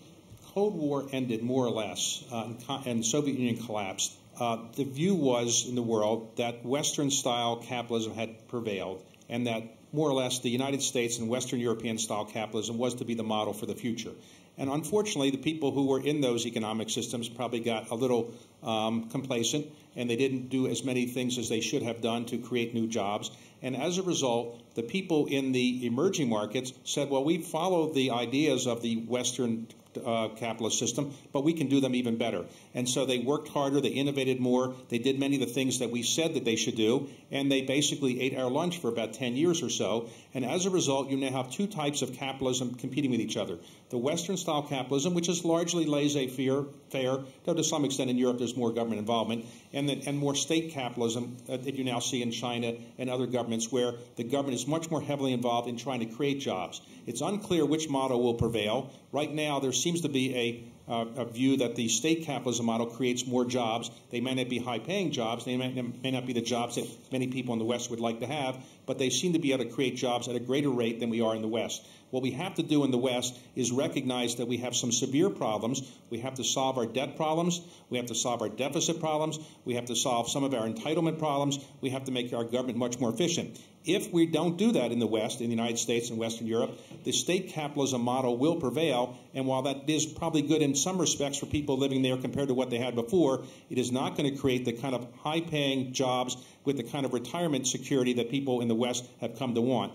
Cold War ended, more or less, uh, and the Soviet Union collapsed, uh, the view was in the world that Western style capitalism had prevailed and that more or less the United States and Western European style capitalism was to be the model for the future. And unfortunately, the people who were in those economic systems probably got a little um, complacent and they didn't do as many things as they should have done to create new jobs. And as a result, the people in the emerging markets said, well, we follow the ideas of the Western uh, capitalist system, but we can do them even better. And so they worked harder, they innovated more, they did many of the things that we said that they should do, and they basically ate our lunch for about 10 years or so. And as a result, you now have two types of capitalism competing with each other. The Western style capitalism, which is largely laissez faire, though to some extent in Europe there's more government involvement, and, the, and more state capitalism that you now see in China and other governments where the government is much more heavily involved in trying to create jobs. It's unclear which model will prevail. Right now, there seems to be a uh, a view that the state capitalism model creates more jobs. They may not be high paying jobs, they may, may, not be the jobs that many people in the West would like to have, but they seem to be able to create jobs at a greater rate than we are in the West. What we have to do in the West is recognize that we have some severe problems. We have to solve our debt problems. We have to solve our deficit problems. We have to solve some of our entitlement problems. We have to make our government much more efficient. If we don't do that in the West, in the United States and Western Europe, the state capitalism model will prevail. And while that is probably good in some respects for people living there compared to what they had before, it is not going to create the kind of high paying jobs with the kind of retirement security that people in the West have come to want.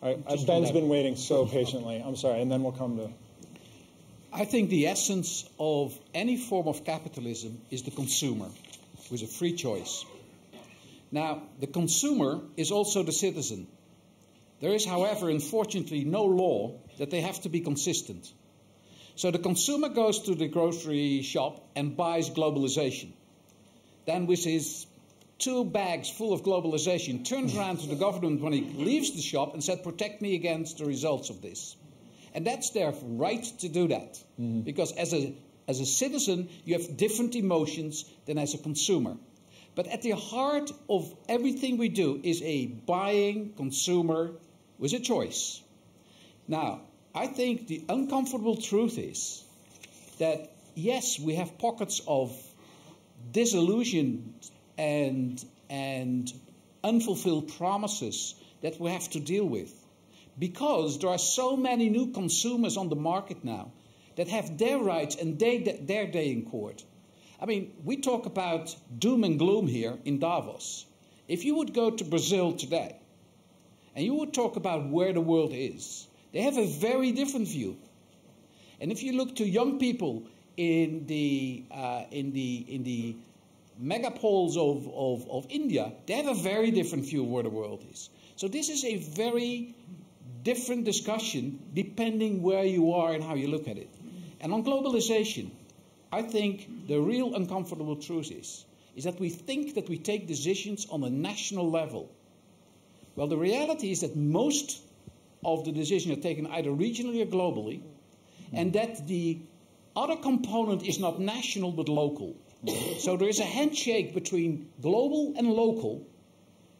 All right, Ben's been waiting so patiently. I'm sorry, and then we'll come to. I think the essence of any form of capitalism is the consumer, with a free choice. Now, the consumer is also the citizen. There is, however, unfortunately, no law that they have to be consistent. So the consumer goes to the grocery shop and buys globalization. Then, with his two bags full of globalization, turns around to the government when he leaves the shop and said, Protect me against the results of this. And that's their right to do that. Mm-hmm. Because as a, as a citizen, you have different emotions than as a consumer. But at the heart of everything we do is a buying consumer with a choice. Now, I think the uncomfortable truth is that yes, we have pockets of disillusion and, and unfulfilled promises that we have to deal with because there are so many new consumers on the market now that have their rights and they, their day in court. I mean, we talk about doom and gloom here in Davos. If you would go to Brazil today and you would talk about where the world is, they have a very different view. And if you look to young people in the, uh, in the, in the megapoles of, of, of India, they have a very different view of where the world is. So this is a very different discussion depending where you are and how you look at it. And on globalization, I think the real uncomfortable truth is is that we think that we take decisions on a national level. Well, the reality is that most of the decisions are taken either regionally or globally, and that the other component is not national but local. so there is a handshake between global and local,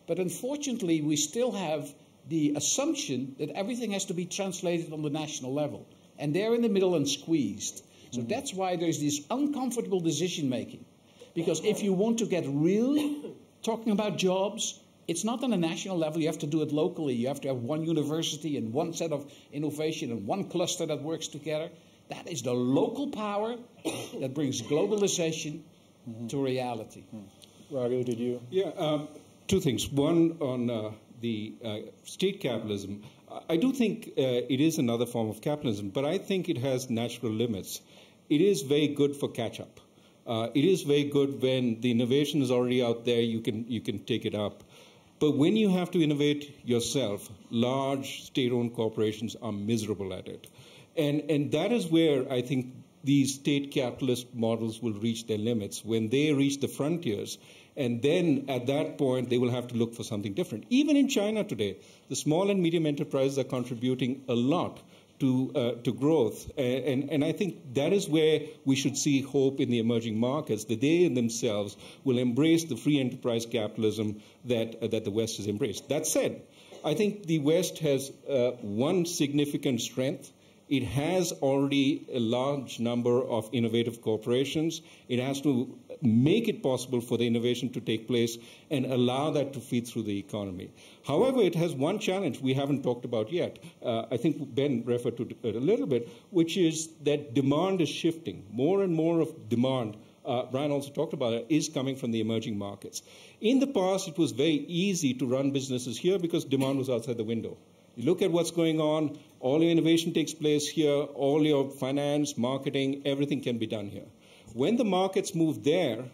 but unfortunately, we still have the assumption that everything has to be translated on the national level. And they're in the middle and squeezed. So mm. that's why there's this uncomfortable decision making. Because if you want to get really talking about jobs, it's not on a national level. You have to do it locally. You have to have one university and one set of innovation and one cluster that works together. That is the local power that brings globalization mm-hmm. to reality. Mm. Raghu, did you? Yeah, um, two things. One on uh, the uh, state capitalism. I do think uh, it is another form of capitalism, but I think it has natural limits. It is very good for catch up. Uh, it is very good when the innovation is already out there, you can, you can take it up. But when you have to innovate yourself, large state owned corporations are miserable at it. And, and that is where I think these state capitalist models will reach their limits. When they reach the frontiers, and then at that point, they will have to look for something different. Even in China today, the small and medium enterprises are contributing a lot to, uh, to growth. And, and I think that is where we should see hope in the emerging markets, that they themselves will embrace the free enterprise capitalism that, uh, that the West has embraced. That said, I think the West has uh, one significant strength. It has already a large number of innovative corporations. It has to make it possible for the innovation to take place and allow that to feed through the economy. However, it has one challenge we haven't talked about yet. Uh, I think Ben referred to it a little bit, which is that demand is shifting. More and more of demand uh, Brian also talked about it, is coming from the emerging markets. In the past, it was very easy to run businesses here because demand was outside the window. You look at what's going on, all your innovation takes place here, all your finance, marketing, everything can be done here. When the markets move there,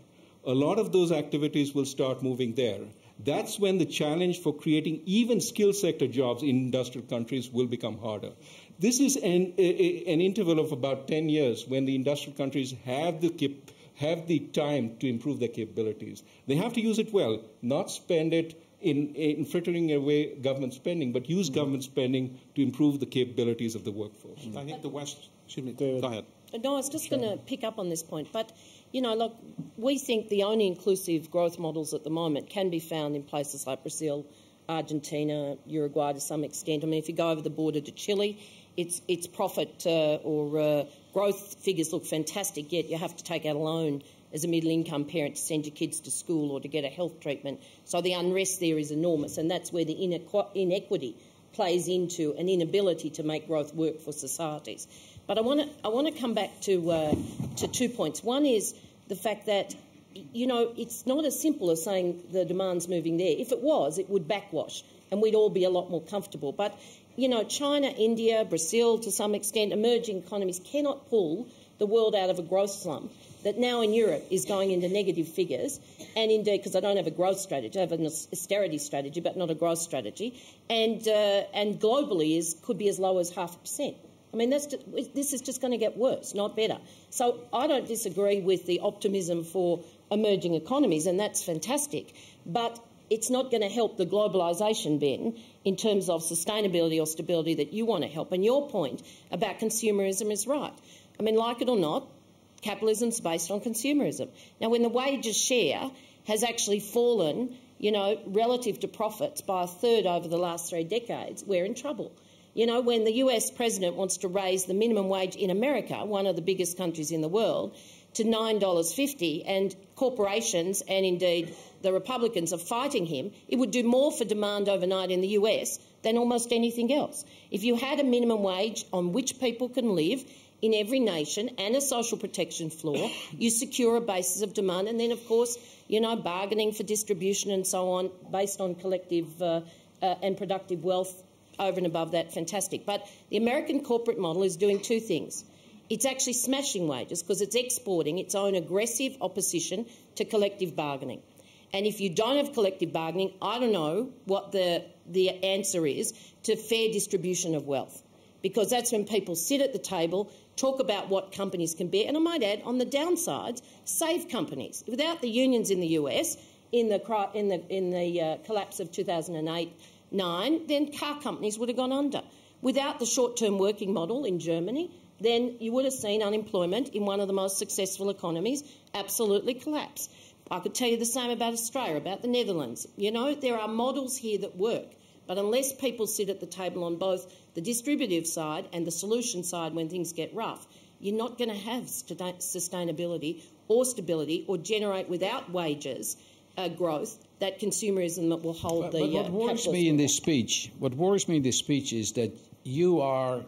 a lot of those activities will start moving there. That's when the challenge for creating even skill sector jobs in industrial countries will become harder. This is an, a, an interval of about 10 years when the industrial countries have the cap- have the time to improve their capabilities. They have to use it well, not spend it in, in frittering away government spending, but use mm-hmm. government spending to improve the capabilities of the workforce. I think the West, excuse me, go ahead. No, I was just going to pick up on this point. But, you know, look, we think the only inclusive growth models at the moment can be found in places like Brazil, Argentina, Uruguay to some extent. I mean, if you go over the border to Chile, its, its profit uh, or uh, growth figures look fantastic, yet you have to take out a loan as a middle income parent to send your kids to school or to get a health treatment. So the unrest there is enormous, and that's where the inequity plays into an inability to make growth work for societies. But I want to I want to come back to uh, to two points. One is the fact that you know it's not as simple as saying the demand's moving there. If it was, it would backwash, and we'd all be a lot more comfortable. But you know, China, India, Brazil, to some extent, emerging economies cannot pull the world out of a growth slump that now in Europe is going into negative figures, and indeed, because I don't have a growth strategy, I have an austerity strategy, but not a growth strategy, and, uh, and globally is, could be as low as half a percent. I mean, this is just going to get worse, not better. So I don't disagree with the optimism for emerging economies, and that's fantastic. But it's not going to help the globalisation, Ben, in terms of sustainability or stability that you want to help. And your point about consumerism is right. I mean, like it or not, capitalism is based on consumerism. Now, when the wages share has actually fallen, you know, relative to profits by a third over the last three decades, we're in trouble. You know, when the US president wants to raise the minimum wage in America, one of the biggest countries in the world, to $9.50, and corporations and indeed the Republicans are fighting him, it would do more for demand overnight in the US than almost anything else. If you had a minimum wage on which people can live in every nation and a social protection floor, you secure a basis of demand, and then, of course, you know, bargaining for distribution and so on based on collective uh, uh, and productive wealth over and above that, fantastic. But the American corporate model is doing two things. It's actually smashing wages because it's exporting its own aggressive opposition to collective bargaining. And if you don't have collective bargaining, I don't know what the, the answer is to fair distribution of wealth. because that's when people sit at the table, talk about what companies can be, and I might add, on the downsides, save companies. Without the unions in the US, in the, in the, in the uh, collapse of 2008 9, then car companies would have gone under. Without the short term working model in Germany, then you would have seen unemployment in one of the most successful economies absolutely collapse. I could tell you the same about Australia, about the Netherlands. You know, there are models here that work. But unless people sit at the table on both the distributive side and the solution side when things get rough, you're not going to have sustainability or stability or generate without wages uh, growth that consumerism that will hold but, the. But what uh, worries me in this speech, what worries me in this speech is that you are,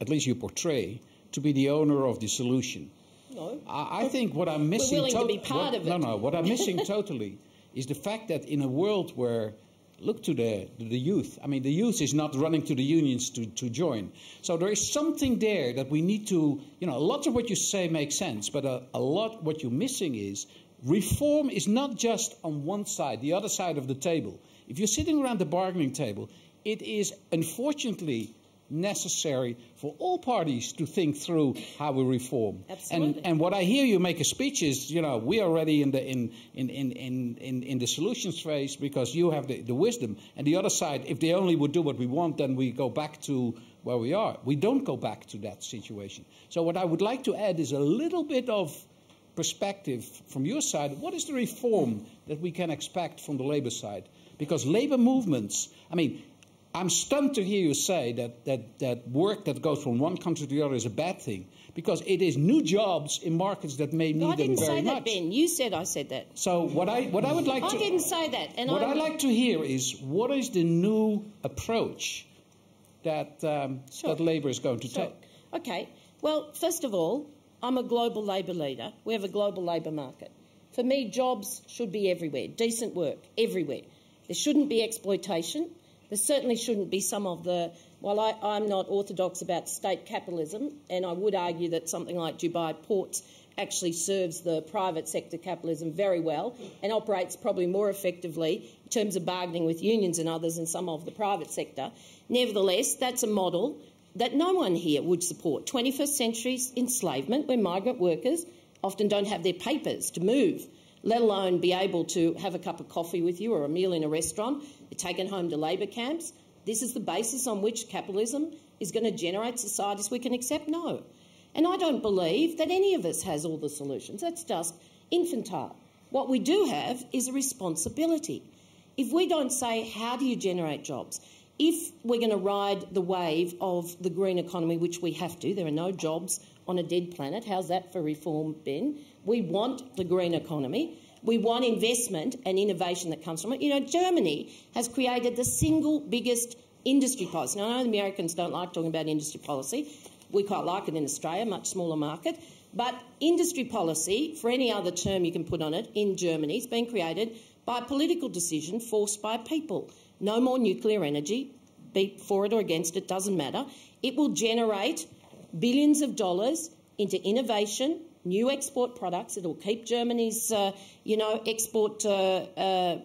at least you portray, to be the owner of the solution. No. I, I think what I'm missing. We're willing to, be part what, of it. No, no. What I'm missing totally is the fact that in a world where look to the, the youth. I mean, the youth is not running to the unions to, to join. So there is something there that we need to, you know, a lot of what you say makes sense, but a, a lot what you're missing is reform is not just on one side, the other side of the table. If you're sitting around the bargaining table, it is unfortunately necessary for all parties to think through how we reform. Absolutely. And, and what I hear you make a speech is, you know, we are already in the in in, in, in, in the solutions phase because you have the, the wisdom. And the other side, if they only would do what we want, then we go back to where we are. We don't go back to that situation. So what I would like to add is a little bit of perspective from your side, what is the reform that we can expect from the Labour side? Because Labour movements, I mean, I'm stunned to hear you say that, that, that work that goes from one country to the other is a bad thing, because it is new jobs in markets that may need no, them very much. I didn't say that, Ben. You said I said that. So what I what I would like I to didn't say that. And what I, would like to hear is what is the new approach that um, sure. that Labour is going to sure. take? Okay. Well, first of all, I'm a global labour leader. We have a global labour market. For me, jobs should be everywhere, decent work, everywhere. There shouldn't be exploitation. There certainly shouldn't be some of the. While I, am not orthodox about state capitalism, and I would argue that something like Dubai Ports actually serves the private sector capitalism very well and operates probably more effectively in terms of bargaining with unions and others than some of the private sector. Nevertheless, that's a model that no one here would support. 21st century enslavement, where migrant workers often don't have their papers to move, let alone be able to have a cup of coffee with you or a meal in a restaurant. They're taken home to labour camps. This is the basis on which capitalism is going to generate societies we can accept? No. And I don't believe that any of us has all the solutions. That's just infantile. What we do have is a responsibility. If we don't say, how do you generate jobs? If we're going to ride the wave of the green economy, which we have to, there are no jobs on a dead planet. How's that for reform, Ben? We want the green economy. We want investment and innovation that comes from it. You know, Germany has created the single biggest industry policy. Now, I know the Americans don't like talking about industry policy. We quite like it in Australia, much smaller market. But industry policy, for any other term you can put on it, in Germany has been created by a political decision forced by people no more nuclear energy, be for it or against it, doesn't matter. It will generate billions of dollars into innovation, new export products. It will keep Germany's, uh, you know, export uh, uh,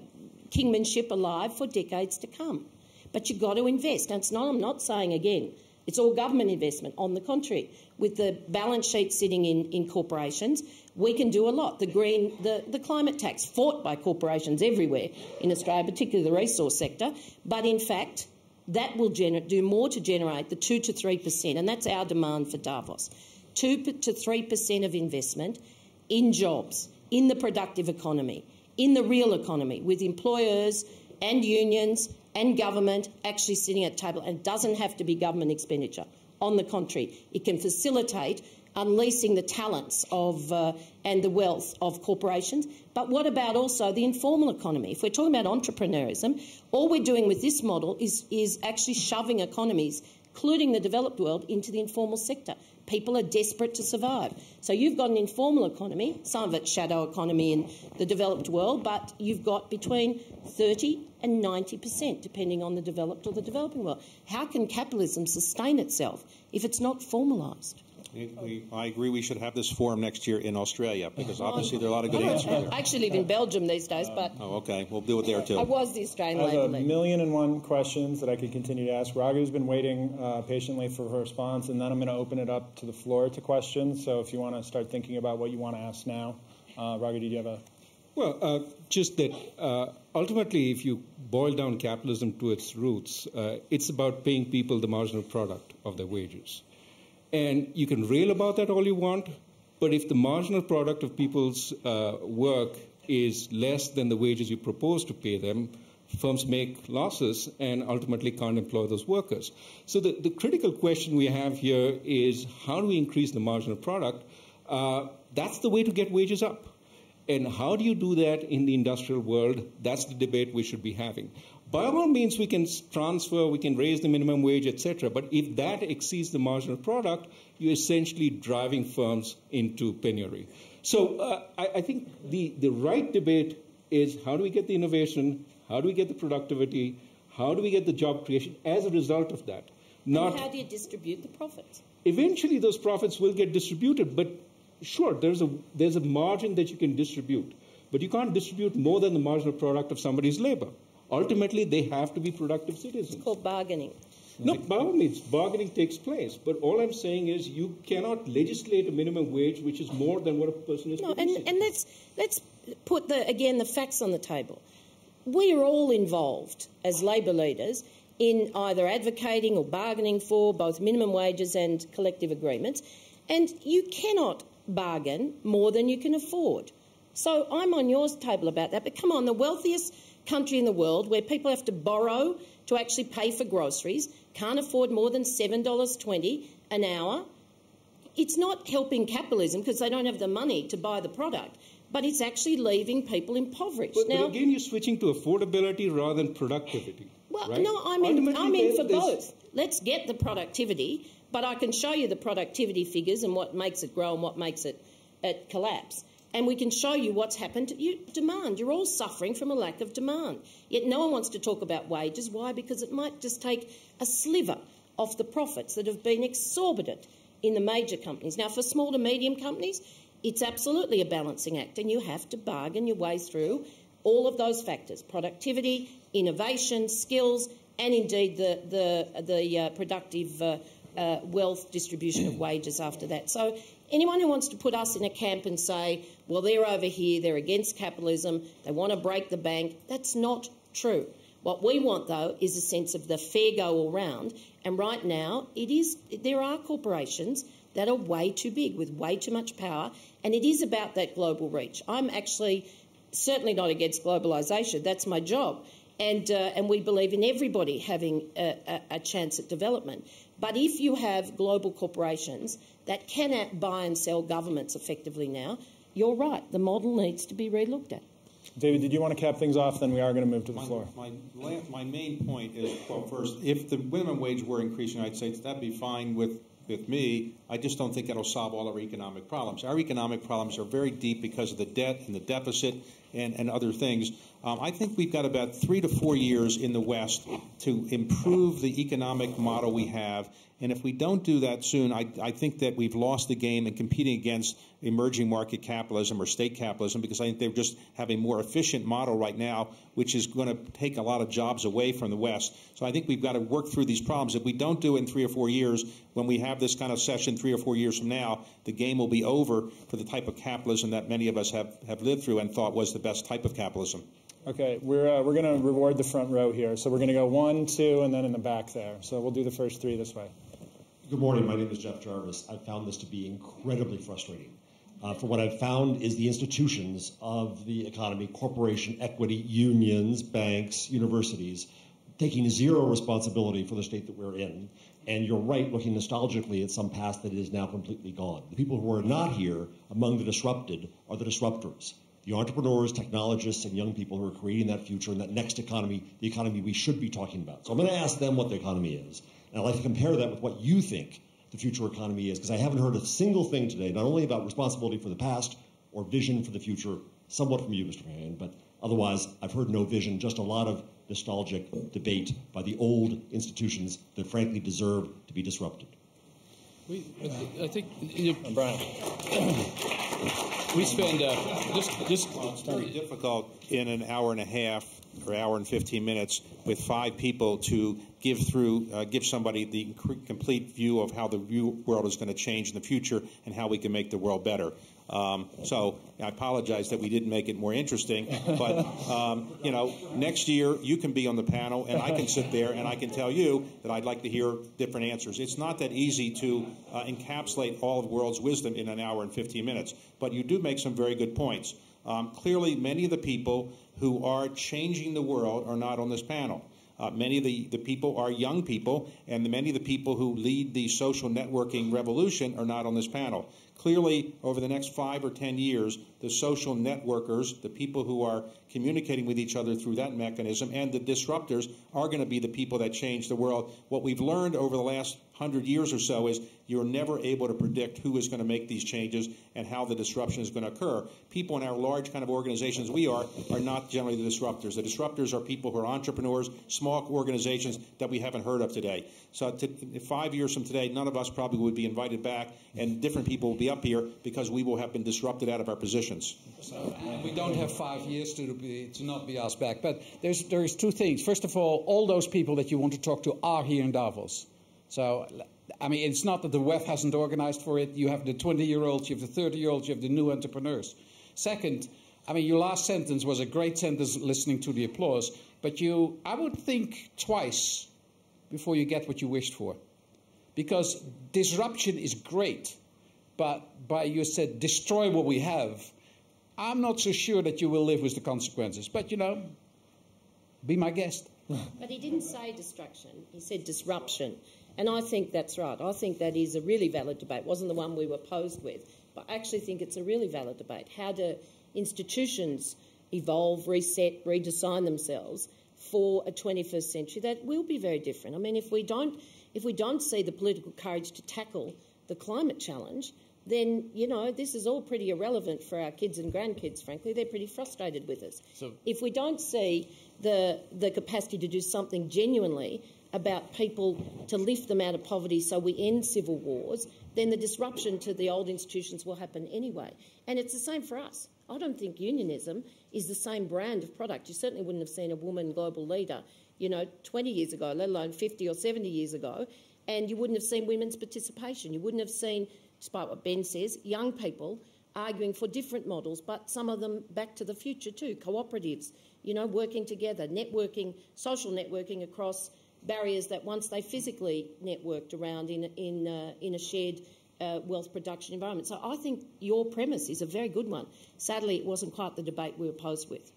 kingmanship alive for decades to come. But you've got to invest. And it's not, I'm not saying again, it's all government investment. On the contrary, with the balance sheet sitting in, in corporations, we can do a lot. The green, the, the climate tax fought by corporations everywhere in Australia, particularly the resource sector, but in fact, that will do more to generate the 2 to 3%, and that's our demand for Davos. 2 to 3% of investment in jobs, in the productive economy, in the real economy, with employers and unions and government actually sitting at the table, and it doesn't have to be government expenditure. On the contrary, it can facilitate unleashing the talents of uh, and the wealth of corporations. But what about also the informal economy? If we're talking about entrepreneurism, all we're doing with this model is, is actually shoving economies, including the developed world, into the informal sector. People are desperate to survive. So you've got an informal economy, some of it's shadow economy in the developed world, but you've got between 30 and 90%, depending on the developed or the developing world. How can capitalism sustain itself if it's not formalised? I agree we should have this forum next year in Australia because obviously there are a lot of good answers there. I actually live in Belgium these days, but Oh, okay. We'll do it there too. I was the Australian I have a million and one questions that I could continue to ask. Raghu's been waiting uh, patiently for her response, and then I'm going to open it up to the floor to questions. So if you want to start thinking about what you want to ask now, uh, Raghu, did you have a Well, uh, just that uh, ultimately, if you boil down capitalism to its roots, uh, it's about paying people the marginal product of their wages. And you can rail about that all you want, but if the marginal product of people's uh, work is less than the wages you propose to pay them, firms make losses and ultimately can't employ those workers. So the, the critical question we have here is how do we increase the marginal product? Uh, that's the way to get wages up. And how do you do that in the industrial world? That's the debate we should be having. By all means, we can transfer, we can raise the minimum wage, etc. But if that exceeds the marginal product, you're essentially driving firms into penury. So uh, I, I think the, the right debate is how do we get the innovation? How do we get the productivity? How do we get the job creation as a result of that? Not and how do you distribute the profits? Eventually, those profits will get distributed, but sure, there's a, there's a margin that you can distribute, but you can't distribute more than the marginal product of somebody's labor. Ultimately, they have to be productive citizens. It's called bargaining. No, by all means, bargaining takes place. But all I'm saying is you cannot legislate a minimum wage which is more than what a person is no, producing. And, and let's, let's put, the, again, the facts on the table. We are all involved as labour leaders in either advocating or bargaining for both minimum wages and collective agreements. And you cannot bargain more than you can afford. So I'm on your table about that. But come on, the wealthiest country in the world where people have to borrow to actually pay for groceries, can't afford more than $7.20 an hour. It's not helping capitalism because they don't have the money to buy the product, but it's actually leaving people impoverished. But, now, but again, you're switching to affordability rather than productivity. Well, right? no, I'm in, I'm in for both. Let's get the productivity, but I can show you the productivity figures and what makes it grow and what makes it, it collapse. And we can show you what's happened to you, demand. You're all suffering from a lack of demand. Yet no one wants to talk about wages. Why? Because it might just take a sliver off the profits that have been exorbitant in the major companies. Now, for small to medium companies, it's absolutely a balancing act, and you have to bargain your way through all of those factors productivity, innovation, skills, and indeed the, the, the uh, productive uh, uh, wealth distribution of wages after that. So anyone who wants to put us in a camp and say, well, they're over here, they're against capitalism, they want to break the bank, that's not true. What we want, though, is a sense of the fair go all round. And right now, it is there are corporations that are way too big with way too much power, and it is about that global reach. I'm actually certainly not against globalisation. That's my job. And, uh, and we believe in everybody having a, a, a chance at development. But if you have global corporations that cannot buy and sell governments effectively now, you're right. The model needs to be relooked at. David, did you want to cap things off? Then we are going to move to the my, floor. My, my main point is, well, first, if the minimum wage were increasing in the United States, that'd be fine with with me. I just don't think that'll solve all our economic problems. Our economic problems are very deep because of the debt and the deficit and, and other things. Um, I think we've got about three to four years in the West to improve the economic model we have. And if we don't do that soon, I, I think that we've lost the game in competing against emerging market capitalism or state capitalism because I think they just have a more efficient model right now, which is going to take a lot of jobs away from the West. So I think we've got to work through these problems. If we don't do it in three or four years, when we have this kind of session three or four years from now, the game will be over for the type of capitalism that many of us have, have lived through and thought was the best type of capitalism. Okay, we're, uh, we're going to reward the front row here. So we're going to go one, two, and then in the back there. So we'll do the first three this way. Good morning. My name is Jeff Jarvis. I found this to be incredibly frustrating. Uh, for what I've found is the institutions of the economy, corporation, equity, unions, banks, universities, taking zero responsibility for the state that we're in. And you're right, looking nostalgically at some past that is now completely gone. The people who are not here among the disrupted are the disruptors the entrepreneurs, technologists, and young people who are creating that future and that next economy, the economy we should be talking about. So I'm going to ask them what the economy is. And I'd like to compare that with what you think the future economy is, because I haven't heard a single thing today, not only about responsibility for the past or vision for the future, somewhat from you, Mr. Mahon, but otherwise I've heard no vision, just a lot of nostalgic debate by the old institutions that frankly deserve to be disrupted. We, I think you know, Brian. we spend uh, just just. It's very difficult in an hour and a half or hour and 15 minutes with five people to give through uh, give somebody the complete view of how the world is going to change in the future and how we can make the world better. Um, so I apologize that we didn't make it more interesting, but um, you know, next year you can be on the panel and I can sit there and I can tell you that I'd like to hear different answers. It's not that easy to uh, encapsulate all of the world's wisdom in an hour and 15 minutes, but you do make some very good points. Um, clearly, many of the people who are changing the world are not on this panel. Uh, many of the, the people are young people, and the, many of the people who lead the social networking revolution are not on this panel. Clearly, over the next five or ten years, the social networkers, the people who are communicating with each other through that mechanism, and the disruptors are going to be the people that change the world. What we've learned over the last hundred years or so is you're never able to predict who is going to make these changes and how the disruption is going to occur. People in our large kind of organizations we are are not generally the disruptors. The disruptors are people who are entrepreneurs, small organizations that we haven't heard of today. So to, five years from today, none of us probably would be invited back, and different people will be up here because we will have been disrupted out of our positions. So, we don't have five years to, be, to not be asked back. But there's, there's two things. First of all, all those people that you want to talk to are here in Davos. So, I mean, it's not that the WEF hasn't organized for it. You have the 20 year olds, you have the 30 year olds, you have the new entrepreneurs. Second, I mean, your last sentence was a great sentence listening to the applause, but you, I would think twice before you get what you wished for. Because disruption is great, but by you said destroy what we have, I'm not so sure that you will live with the consequences. But you know, be my guest. But he didn't say destruction, he said disruption. And I think that's right. I think that is a really valid debate. It wasn't the one we were posed with, but I actually think it's a really valid debate. How do institutions evolve, reset, redesign themselves for a 21st century that will be very different? I mean, if we don't, if we don't see the political courage to tackle the climate challenge, then you know this is all pretty irrelevant for our kids and grandkids. Frankly, they're pretty frustrated with us. So, if we don't see the the capacity to do something genuinely about people to lift them out of poverty so we end civil wars, then the disruption to the old institutions will happen anyway. And it's the same for us. I don't think unionism is the same brand of product. You certainly wouldn't have seen a woman global leader, you know, 20 years ago, let alone 50 or 70 years ago, and you wouldn't have seen women's participation. You wouldn't have seen, despite what Ben says, young people arguing for different models, but some of them back to the future too, cooperatives, you know, working together, networking, social networking across barriers that once they physically networked around in, in, uh, in a shared uh, wealth production environment. So I think your premise is a very good one. Sadly, it wasn't quite the debate we were posed with.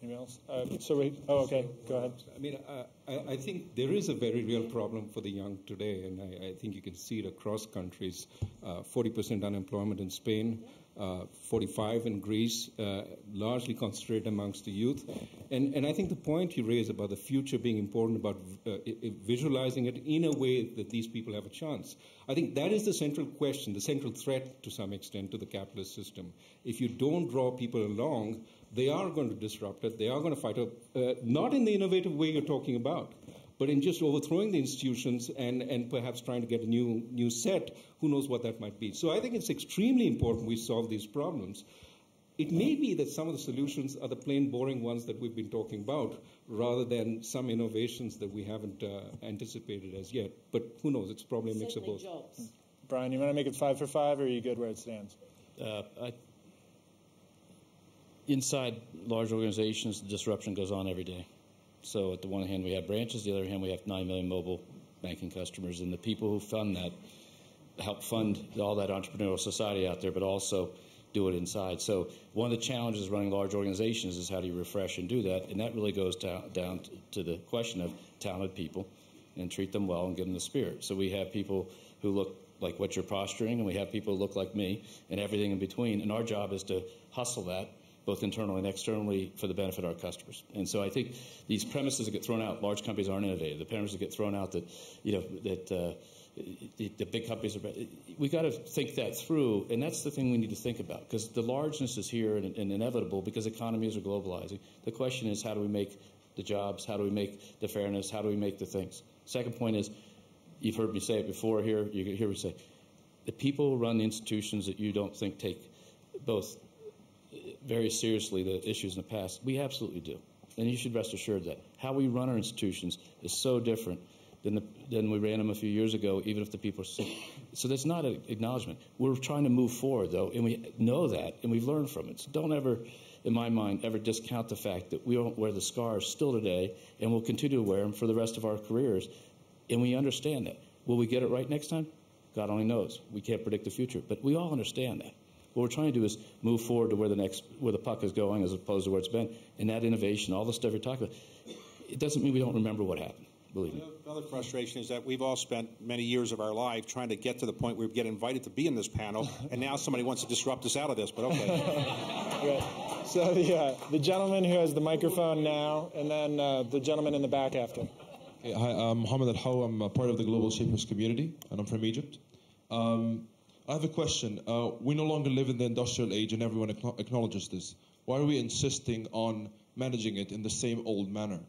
Anyone else? Uh, so we, oh, okay, go ahead. I mean, uh, I, I, think there is a very real problem for the young today, and I, I think you can see it across countries. 40% uh, unemployment in Spain, uh, 45 in Greece, uh, largely concentrated amongst the youth. And, and I think the point you raise about the future being important, about uh, visualizing it in a way that these people have a chance, I think that is the central question, the central threat to some extent to the capitalist system. If you don't draw people along, they are going to disrupt it, they are going to fight it, uh, not in the innovative way you're talking about but in just overthrowing the institutions and, and perhaps trying to get a new, new set, who knows what that might be. So I think it's extremely important we solve these problems. It may be that some of the solutions are the plain boring ones that we've been talking about, rather than some innovations that we haven't uh, anticipated as yet. But who knows? It's probably a mix of both. Jobs. Brian, you want to make it five for five, or are you good where it stands? Uh, I, inside large organizations, disruption goes on every day. So at the one hand, we have branches. The other hand, we have 9 million mobile banking customers. And the people who fund that help fund all that entrepreneurial society out there, but also do it inside. So one of the challenges running large organizations is how do you refresh and do that? And that really goes down, down to the question of talented people and treat them well and give them the spirit. So we have people who look like what you're posturing, and we have people who look like me, and everything in between. And our job is to hustle that both internally and externally, for the benefit of our customers. And so I think these premises that get thrown out, large companies aren't innovative. The premises that get thrown out that, you know, that uh, the, the, big companies are, we got to think that through, and that's the thing we need to think about because the largeness is here and, and inevitable because economies are globalizing. The question is, how do we make the jobs? How do we make the fairness? How do we make the things? Second point is, you've heard me say it before here. You hear me say, the people who run the institutions that you don't think take both very seriously the issues in the past, we absolutely do. And you should rest assured that how we run our institutions is so different than, the, than we ran them a few years ago, even if the people are sick. So that's not an acknowledgement. We're trying to move forward, though, and we know that, and we've learned from it. So don't ever, in my mind, ever discount the fact that we don't wear the scars still today, and we'll continue to wear them for the rest of our careers. And we understand that. Will we get it right next time? God only knows. We can't predict the future, but we all understand that. What we're trying to do is move forward to where the next, where the puck is going, as opposed to where it's been. And that innovation, all the stuff you're talking about, it doesn't mean we don't remember what happened. Believe me. Another frustration is that we've all spent many years of our life trying to get to the point where we get invited to be in this panel, and now somebody wants to disrupt us out of this. But okay. So the uh, the gentleman who has the microphone now, and then uh, the gentleman in the back after. Hey, hi, I'm Mohammed Al Haw. I'm a part of the Global Shapers community, and I'm from Egypt. Um, I have a question. Uh, we no longer live in the industrial age, and everyone acknowledges this. Why are we insisting on managing it in the same old manner?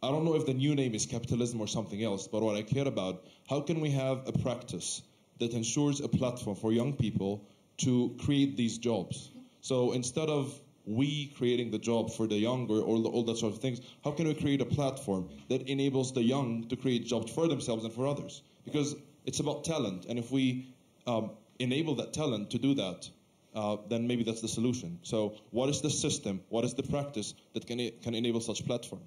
I don't know if the new name is capitalism or something else, but what I care about, how can we have a practice that ensures a platform for young people to create these jobs? So instead of we creating the job for the younger or all that sort of things, how can we create a platform that enables the young to create jobs for themselves and for others? Because it's about talent, and if we um, enable that talent to do that, uh, then maybe that's the solution. So, what is the system? What is the practice that can can enable such platform?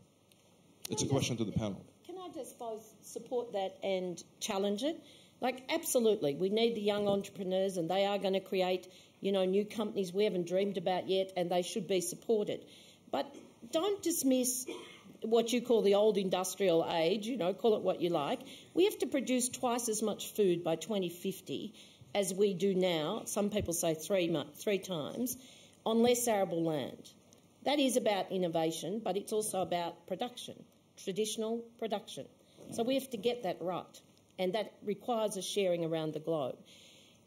It's a question to the panel. Can I just both support that and challenge it? Like, absolutely, we need the young entrepreneurs, and they are going to create, you know, new companies we haven't dreamed about yet, and they should be supported. But don't dismiss what you call the old industrial age, you know, call it what you like. We have to produce twice as much food by 2050 as we do now. Some people say three, three times on less arable land. That is about innovation, but it's also about production traditional production. So we have to get that right, and that requires a sharing around the globe.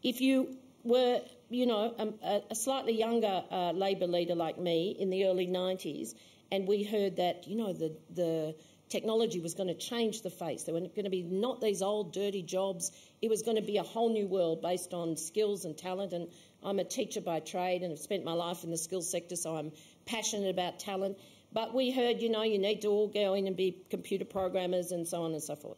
If you were, you know, a, a slightly younger uh, Labor leader like me in the early 90s, and we heard that, you know, the, the technology was going to change the face. There were going to be not these old dirty jobs. It was going to be a whole new world based on skills and talent. And I'm a teacher by trade and have spent my life in the skills sector, so I'm passionate about talent. But we heard, you know, you need to all go in and be computer programmers and so on and so forth.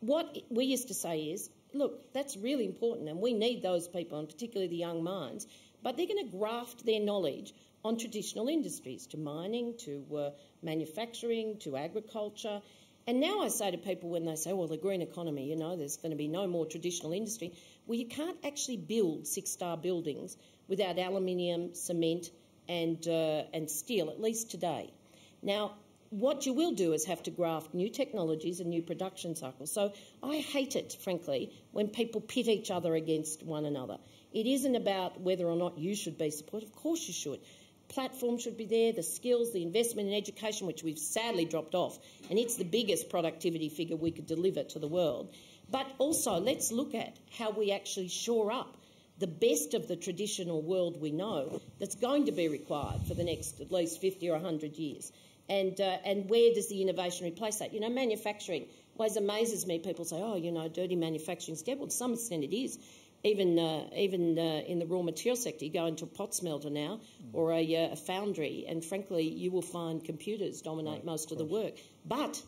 What we used to say is, look, that's really important and we need those people, and particularly the young minds, but they're going to graft their knowledge on traditional industries, to mining, to uh, manufacturing, to agriculture. And now I say to people when they say, well, the green economy, you know, there's going to be no more traditional industry. Well, you can't actually build six star buildings without aluminium, cement, and, uh, and steel, at least today. Now, what you will do is have to graft new technologies and new production cycles. So I hate it, frankly, when people pit each other against one another. It isn't about whether or not you should be supported. Of course you should. Platform should be there, the skills, the investment in education, which we've sadly dropped off, and it's the biggest productivity figure we could deliver to the world. But also, let's look at how we actually shore up the best of the traditional world we know that's going to be required for the next at least 50 or 100 years. And, uh, and where does the innovation replace that? You know, manufacturing always amazes me. People say, oh, you know, dirty manufacturing's dead. Well, to some extent it is. Even, uh, even uh, in the raw material sector, you go into a pot smelter now or a, uh, a foundry, and frankly, you will find computers dominate right, most of, of the work. But,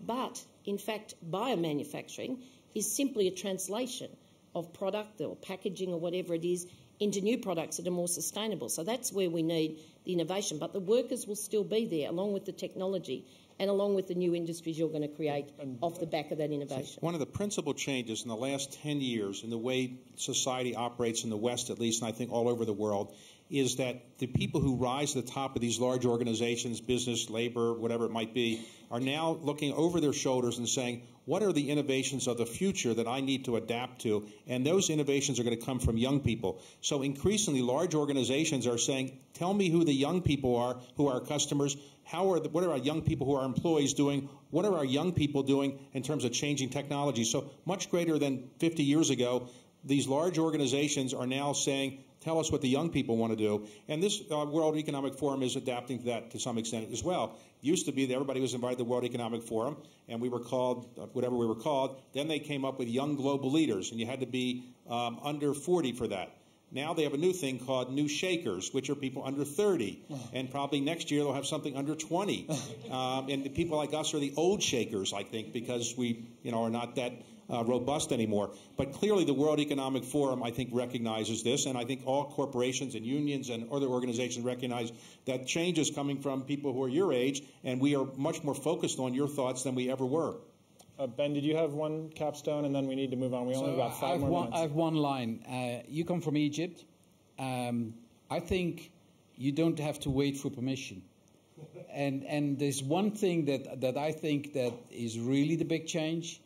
but, in fact, biomanufacturing is simply a translation of product or packaging or whatever it is into new products that are more sustainable. So that's where we need the innovation. But the workers will still be there along with the technology and along with the new industries you're going to create off the back of that innovation. One of the principal changes in the last 10 years in the way society operates in the West, at least, and I think all over the world, is that the people who rise to the top of these large organizations, business, labor, whatever it might be, are now looking over their shoulders and saying, what are the innovations of the future that I need to adapt to? And those innovations are going to come from young people. So increasingly, large organizations are saying, tell me who the young people are, who are our customers, how are the, what are our young people who are employees doing? What are our young people doing in terms of changing technology? So much greater than 50 years ago, these large organizations are now saying, tell us what the young people want to do. And this uh, World Economic Forum is adapting to that to some extent as well. Used to be that everybody was invited to the World Economic Forum, and we were called uh, whatever we were called. Then they came up with young global leaders, and you had to be um, under 40 for that. Now they have a new thing called new shakers, which are people under 30. And probably next year they'll have something under 20. Um, and people like us are the old shakers, I think, because we you know, are not that uh, robust anymore. But clearly the World Economic Forum, I think, recognizes this. And I think all corporations and unions and other organizations recognize that change is coming from people who are your age. And we are much more focused on your thoughts than we ever were. Uh, ben, did you have one capstone, and then we need to move on? We only so have about five I've more one, minutes. I have one line. Uh, you come from Egypt. Um, I think you don't have to wait for permission. and and there's one thing that that I think that is really the big change.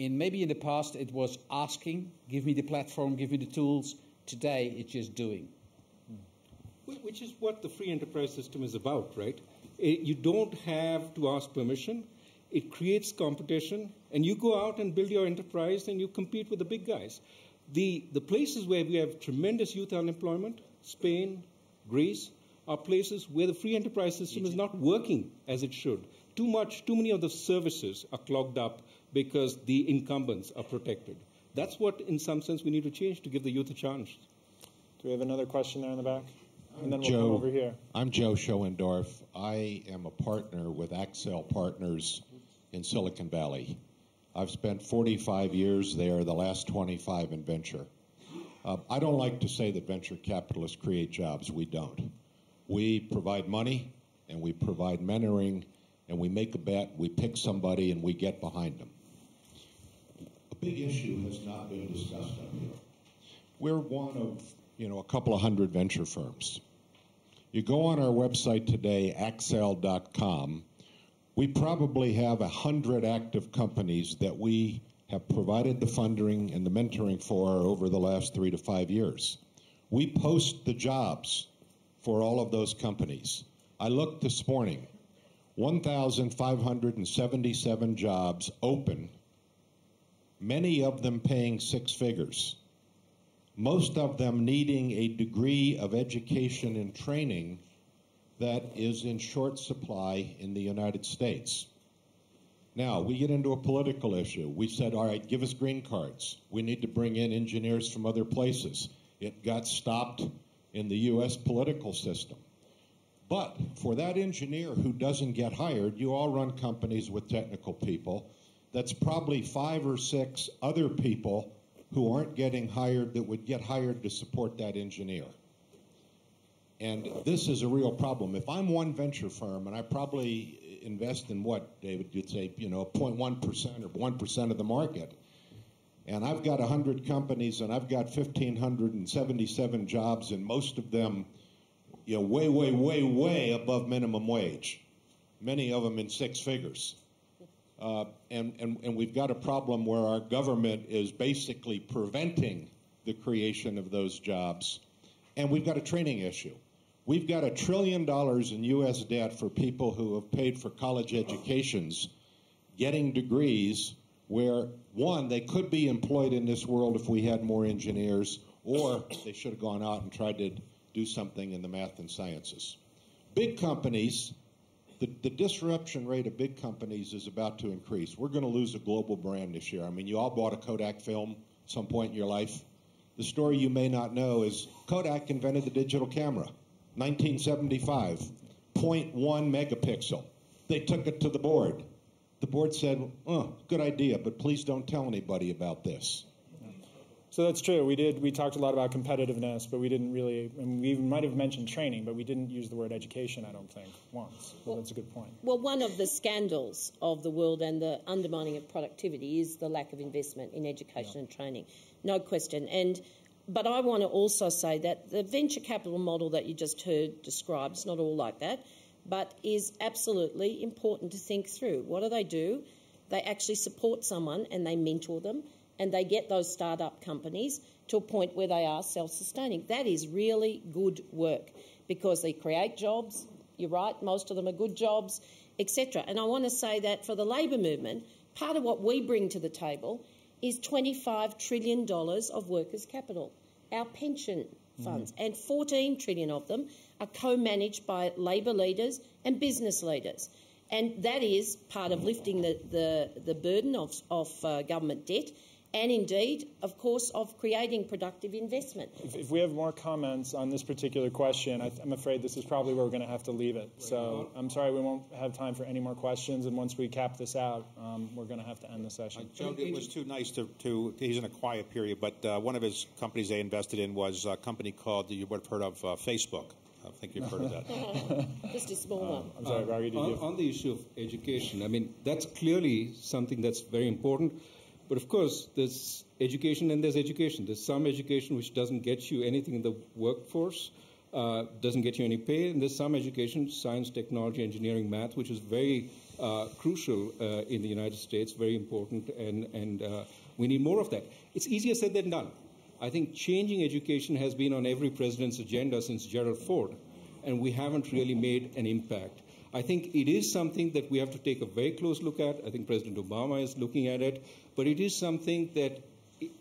In maybe in the past it was asking, give me the platform, give me the tools. Today it's just doing. Which is what the free enterprise system is about, right? You don't have to ask permission it creates competition, and you go out and build your enterprise and you compete with the big guys. The, the places where we have tremendous youth unemployment, Spain, Greece, are places where the free enterprise system is not working as it should. Too much, too many of the services are clogged up because the incumbents are protected. That's what, in some sense, we need to change to give the youth a chance. Do we have another question there in the back? And then we'll Joe, come over here. I'm Joe Schoendorf. I am a partner with Accel Partners in Silicon Valley. I've spent 45 years there, the last 25 in venture. Uh, I don't like to say that venture capitalists create jobs. We don't. We provide money and we provide mentoring and we make a bet, we pick somebody and we get behind them. Big issue has not been discussed up here. We're one of, you know, a couple of hundred venture firms. You go on our website today, accel.com, we probably have a hundred active companies that we have provided the funding and the mentoring for over the last three to five years. We post the jobs for all of those companies. I looked this morning, 1,577 jobs open, many of them paying six figures, most of them needing a degree of education and training that is in short supply in the United States. Now, we get into a political issue. We said, all right, give us green cards. We need to bring in engineers from other places. It got stopped in the U.S. political system. But for that engineer who doesn't get hired, you all run companies with technical people. That's probably five or six other people who aren't getting hired that would get hired to support that engineer. And this is a real problem. If I'm one venture firm and I probably invest in what, David, you'd say, you know, 0.1% or 1% of the market, and I've got 100 companies and I've got 1,577 jobs, and most of them, you know, way, way, way, way above minimum wage, many of them in six figures. Uh, and, and, and we've got a problem where our government is basically preventing the creation of those jobs. And we've got a training issue. We've got a trillion dollars in U.S. debt for people who have paid for college educations, getting degrees where, one, they could be employed in this world if we had more engineers, or they should have gone out and tried to do something in the math and sciences. Big companies, the, the disruption rate of big companies is about to increase. We're going to lose a global brand this year. I mean, you all bought a Kodak film at some point in your life. The story you may not know is Kodak invented the digital camera. 1975, 0.1 megapixel. They took it to the board. The board said, oh, good idea, but please don't tell anybody about this. So that's true. We did. We talked a lot about competitiveness, but we didn't really. Mean, we might have mentioned training, but we didn't use the word education. I don't think once. Well, that's a good point. Well, one of the scandals of the world and the undermining of productivity is the lack of investment in education yeah. and training. No question. And but I want to also say that the venture capital model that you just heard described is not all like that, but is absolutely important to think through. What do they do? They actually support someone and they mentor them and they get those startup companies to a point where they are self sustaining. That is really good work because they create jobs. You're right, most of them are good jobs, etc. And I want to say that for the labour movement, part of what we bring to the table is $25 trillion of workers' capital our pension funds, mm. and 14 trillion of them are co-managed by labor leaders and business leaders. And that is part of lifting the, the, the burden of, of uh, government debt and indeed, of course, of creating productive investment. If, if, we have more comments on this particular question, I am afraid this is probably where we're going to have to leave it. So I'm sorry we won't have time for any more questions, and once we cap this out, um, we're going to have to end the session. Uh, Joe, it was too nice to, to, he's in a quiet period, but uh, one of his companies they invested in was a company called, you would have heard of, uh, Facebook. I think you've heard of that. Just a small one. I'm sorry, Rory, on, on the issue of education, I mean, that's clearly something that's very important. But of course, there's education and there's education. There's some education which doesn't get you anything in the workforce, uh, doesn't get you any pay, and there's some education, science, technology, engineering, math, which is very uh, crucial uh, in the United States, very important, and, and uh, we need more of that. It's easier said than done. I think changing education has been on every president's agenda since Gerald Ford, and we haven't really made an impact. I think it is something that we have to take a very close look at. I think President Obama is looking at it, but it is something that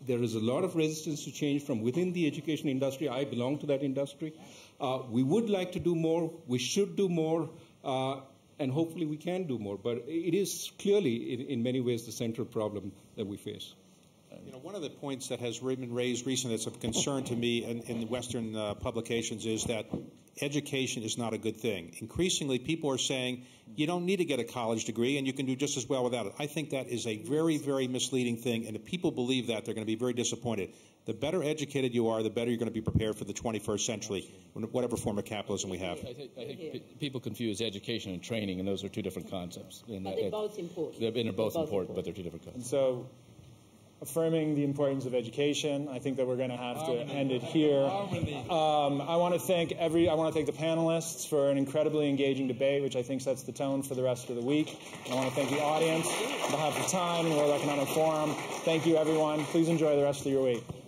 there is a lot of resistance to change from within the education industry. I belong to that industry. Uh, we would like to do more. We should do more. Uh, and hopefully we can do more. But it is clearly, in, in many ways, the central problem that we face. You know, one of the points that has been raised recently that's of concern to me in, in Western uh, publications is that education is not a good thing. Increasingly, people are saying you don't need to get a college degree and you can do just as well without it. I think that is a very, very misleading thing, and if people believe that, they're going to be very disappointed. The better educated you are, the better you're going to be prepared for the 21st century, whatever form of capitalism we have. I think, I think people confuse education and training, and those are two different concepts. And they're both important. They're, they're both, both important, important, but they're two different concepts. And so affirming the importance of education. I think that we're going to have to end it here. Um, I want to thank every. I want to thank the panelists for an incredibly engaging debate, which I think sets the tone for the rest of the week. I want to thank the audience on behalf of Time and World Economic Forum. Thank you, everyone. Please enjoy the rest of your week.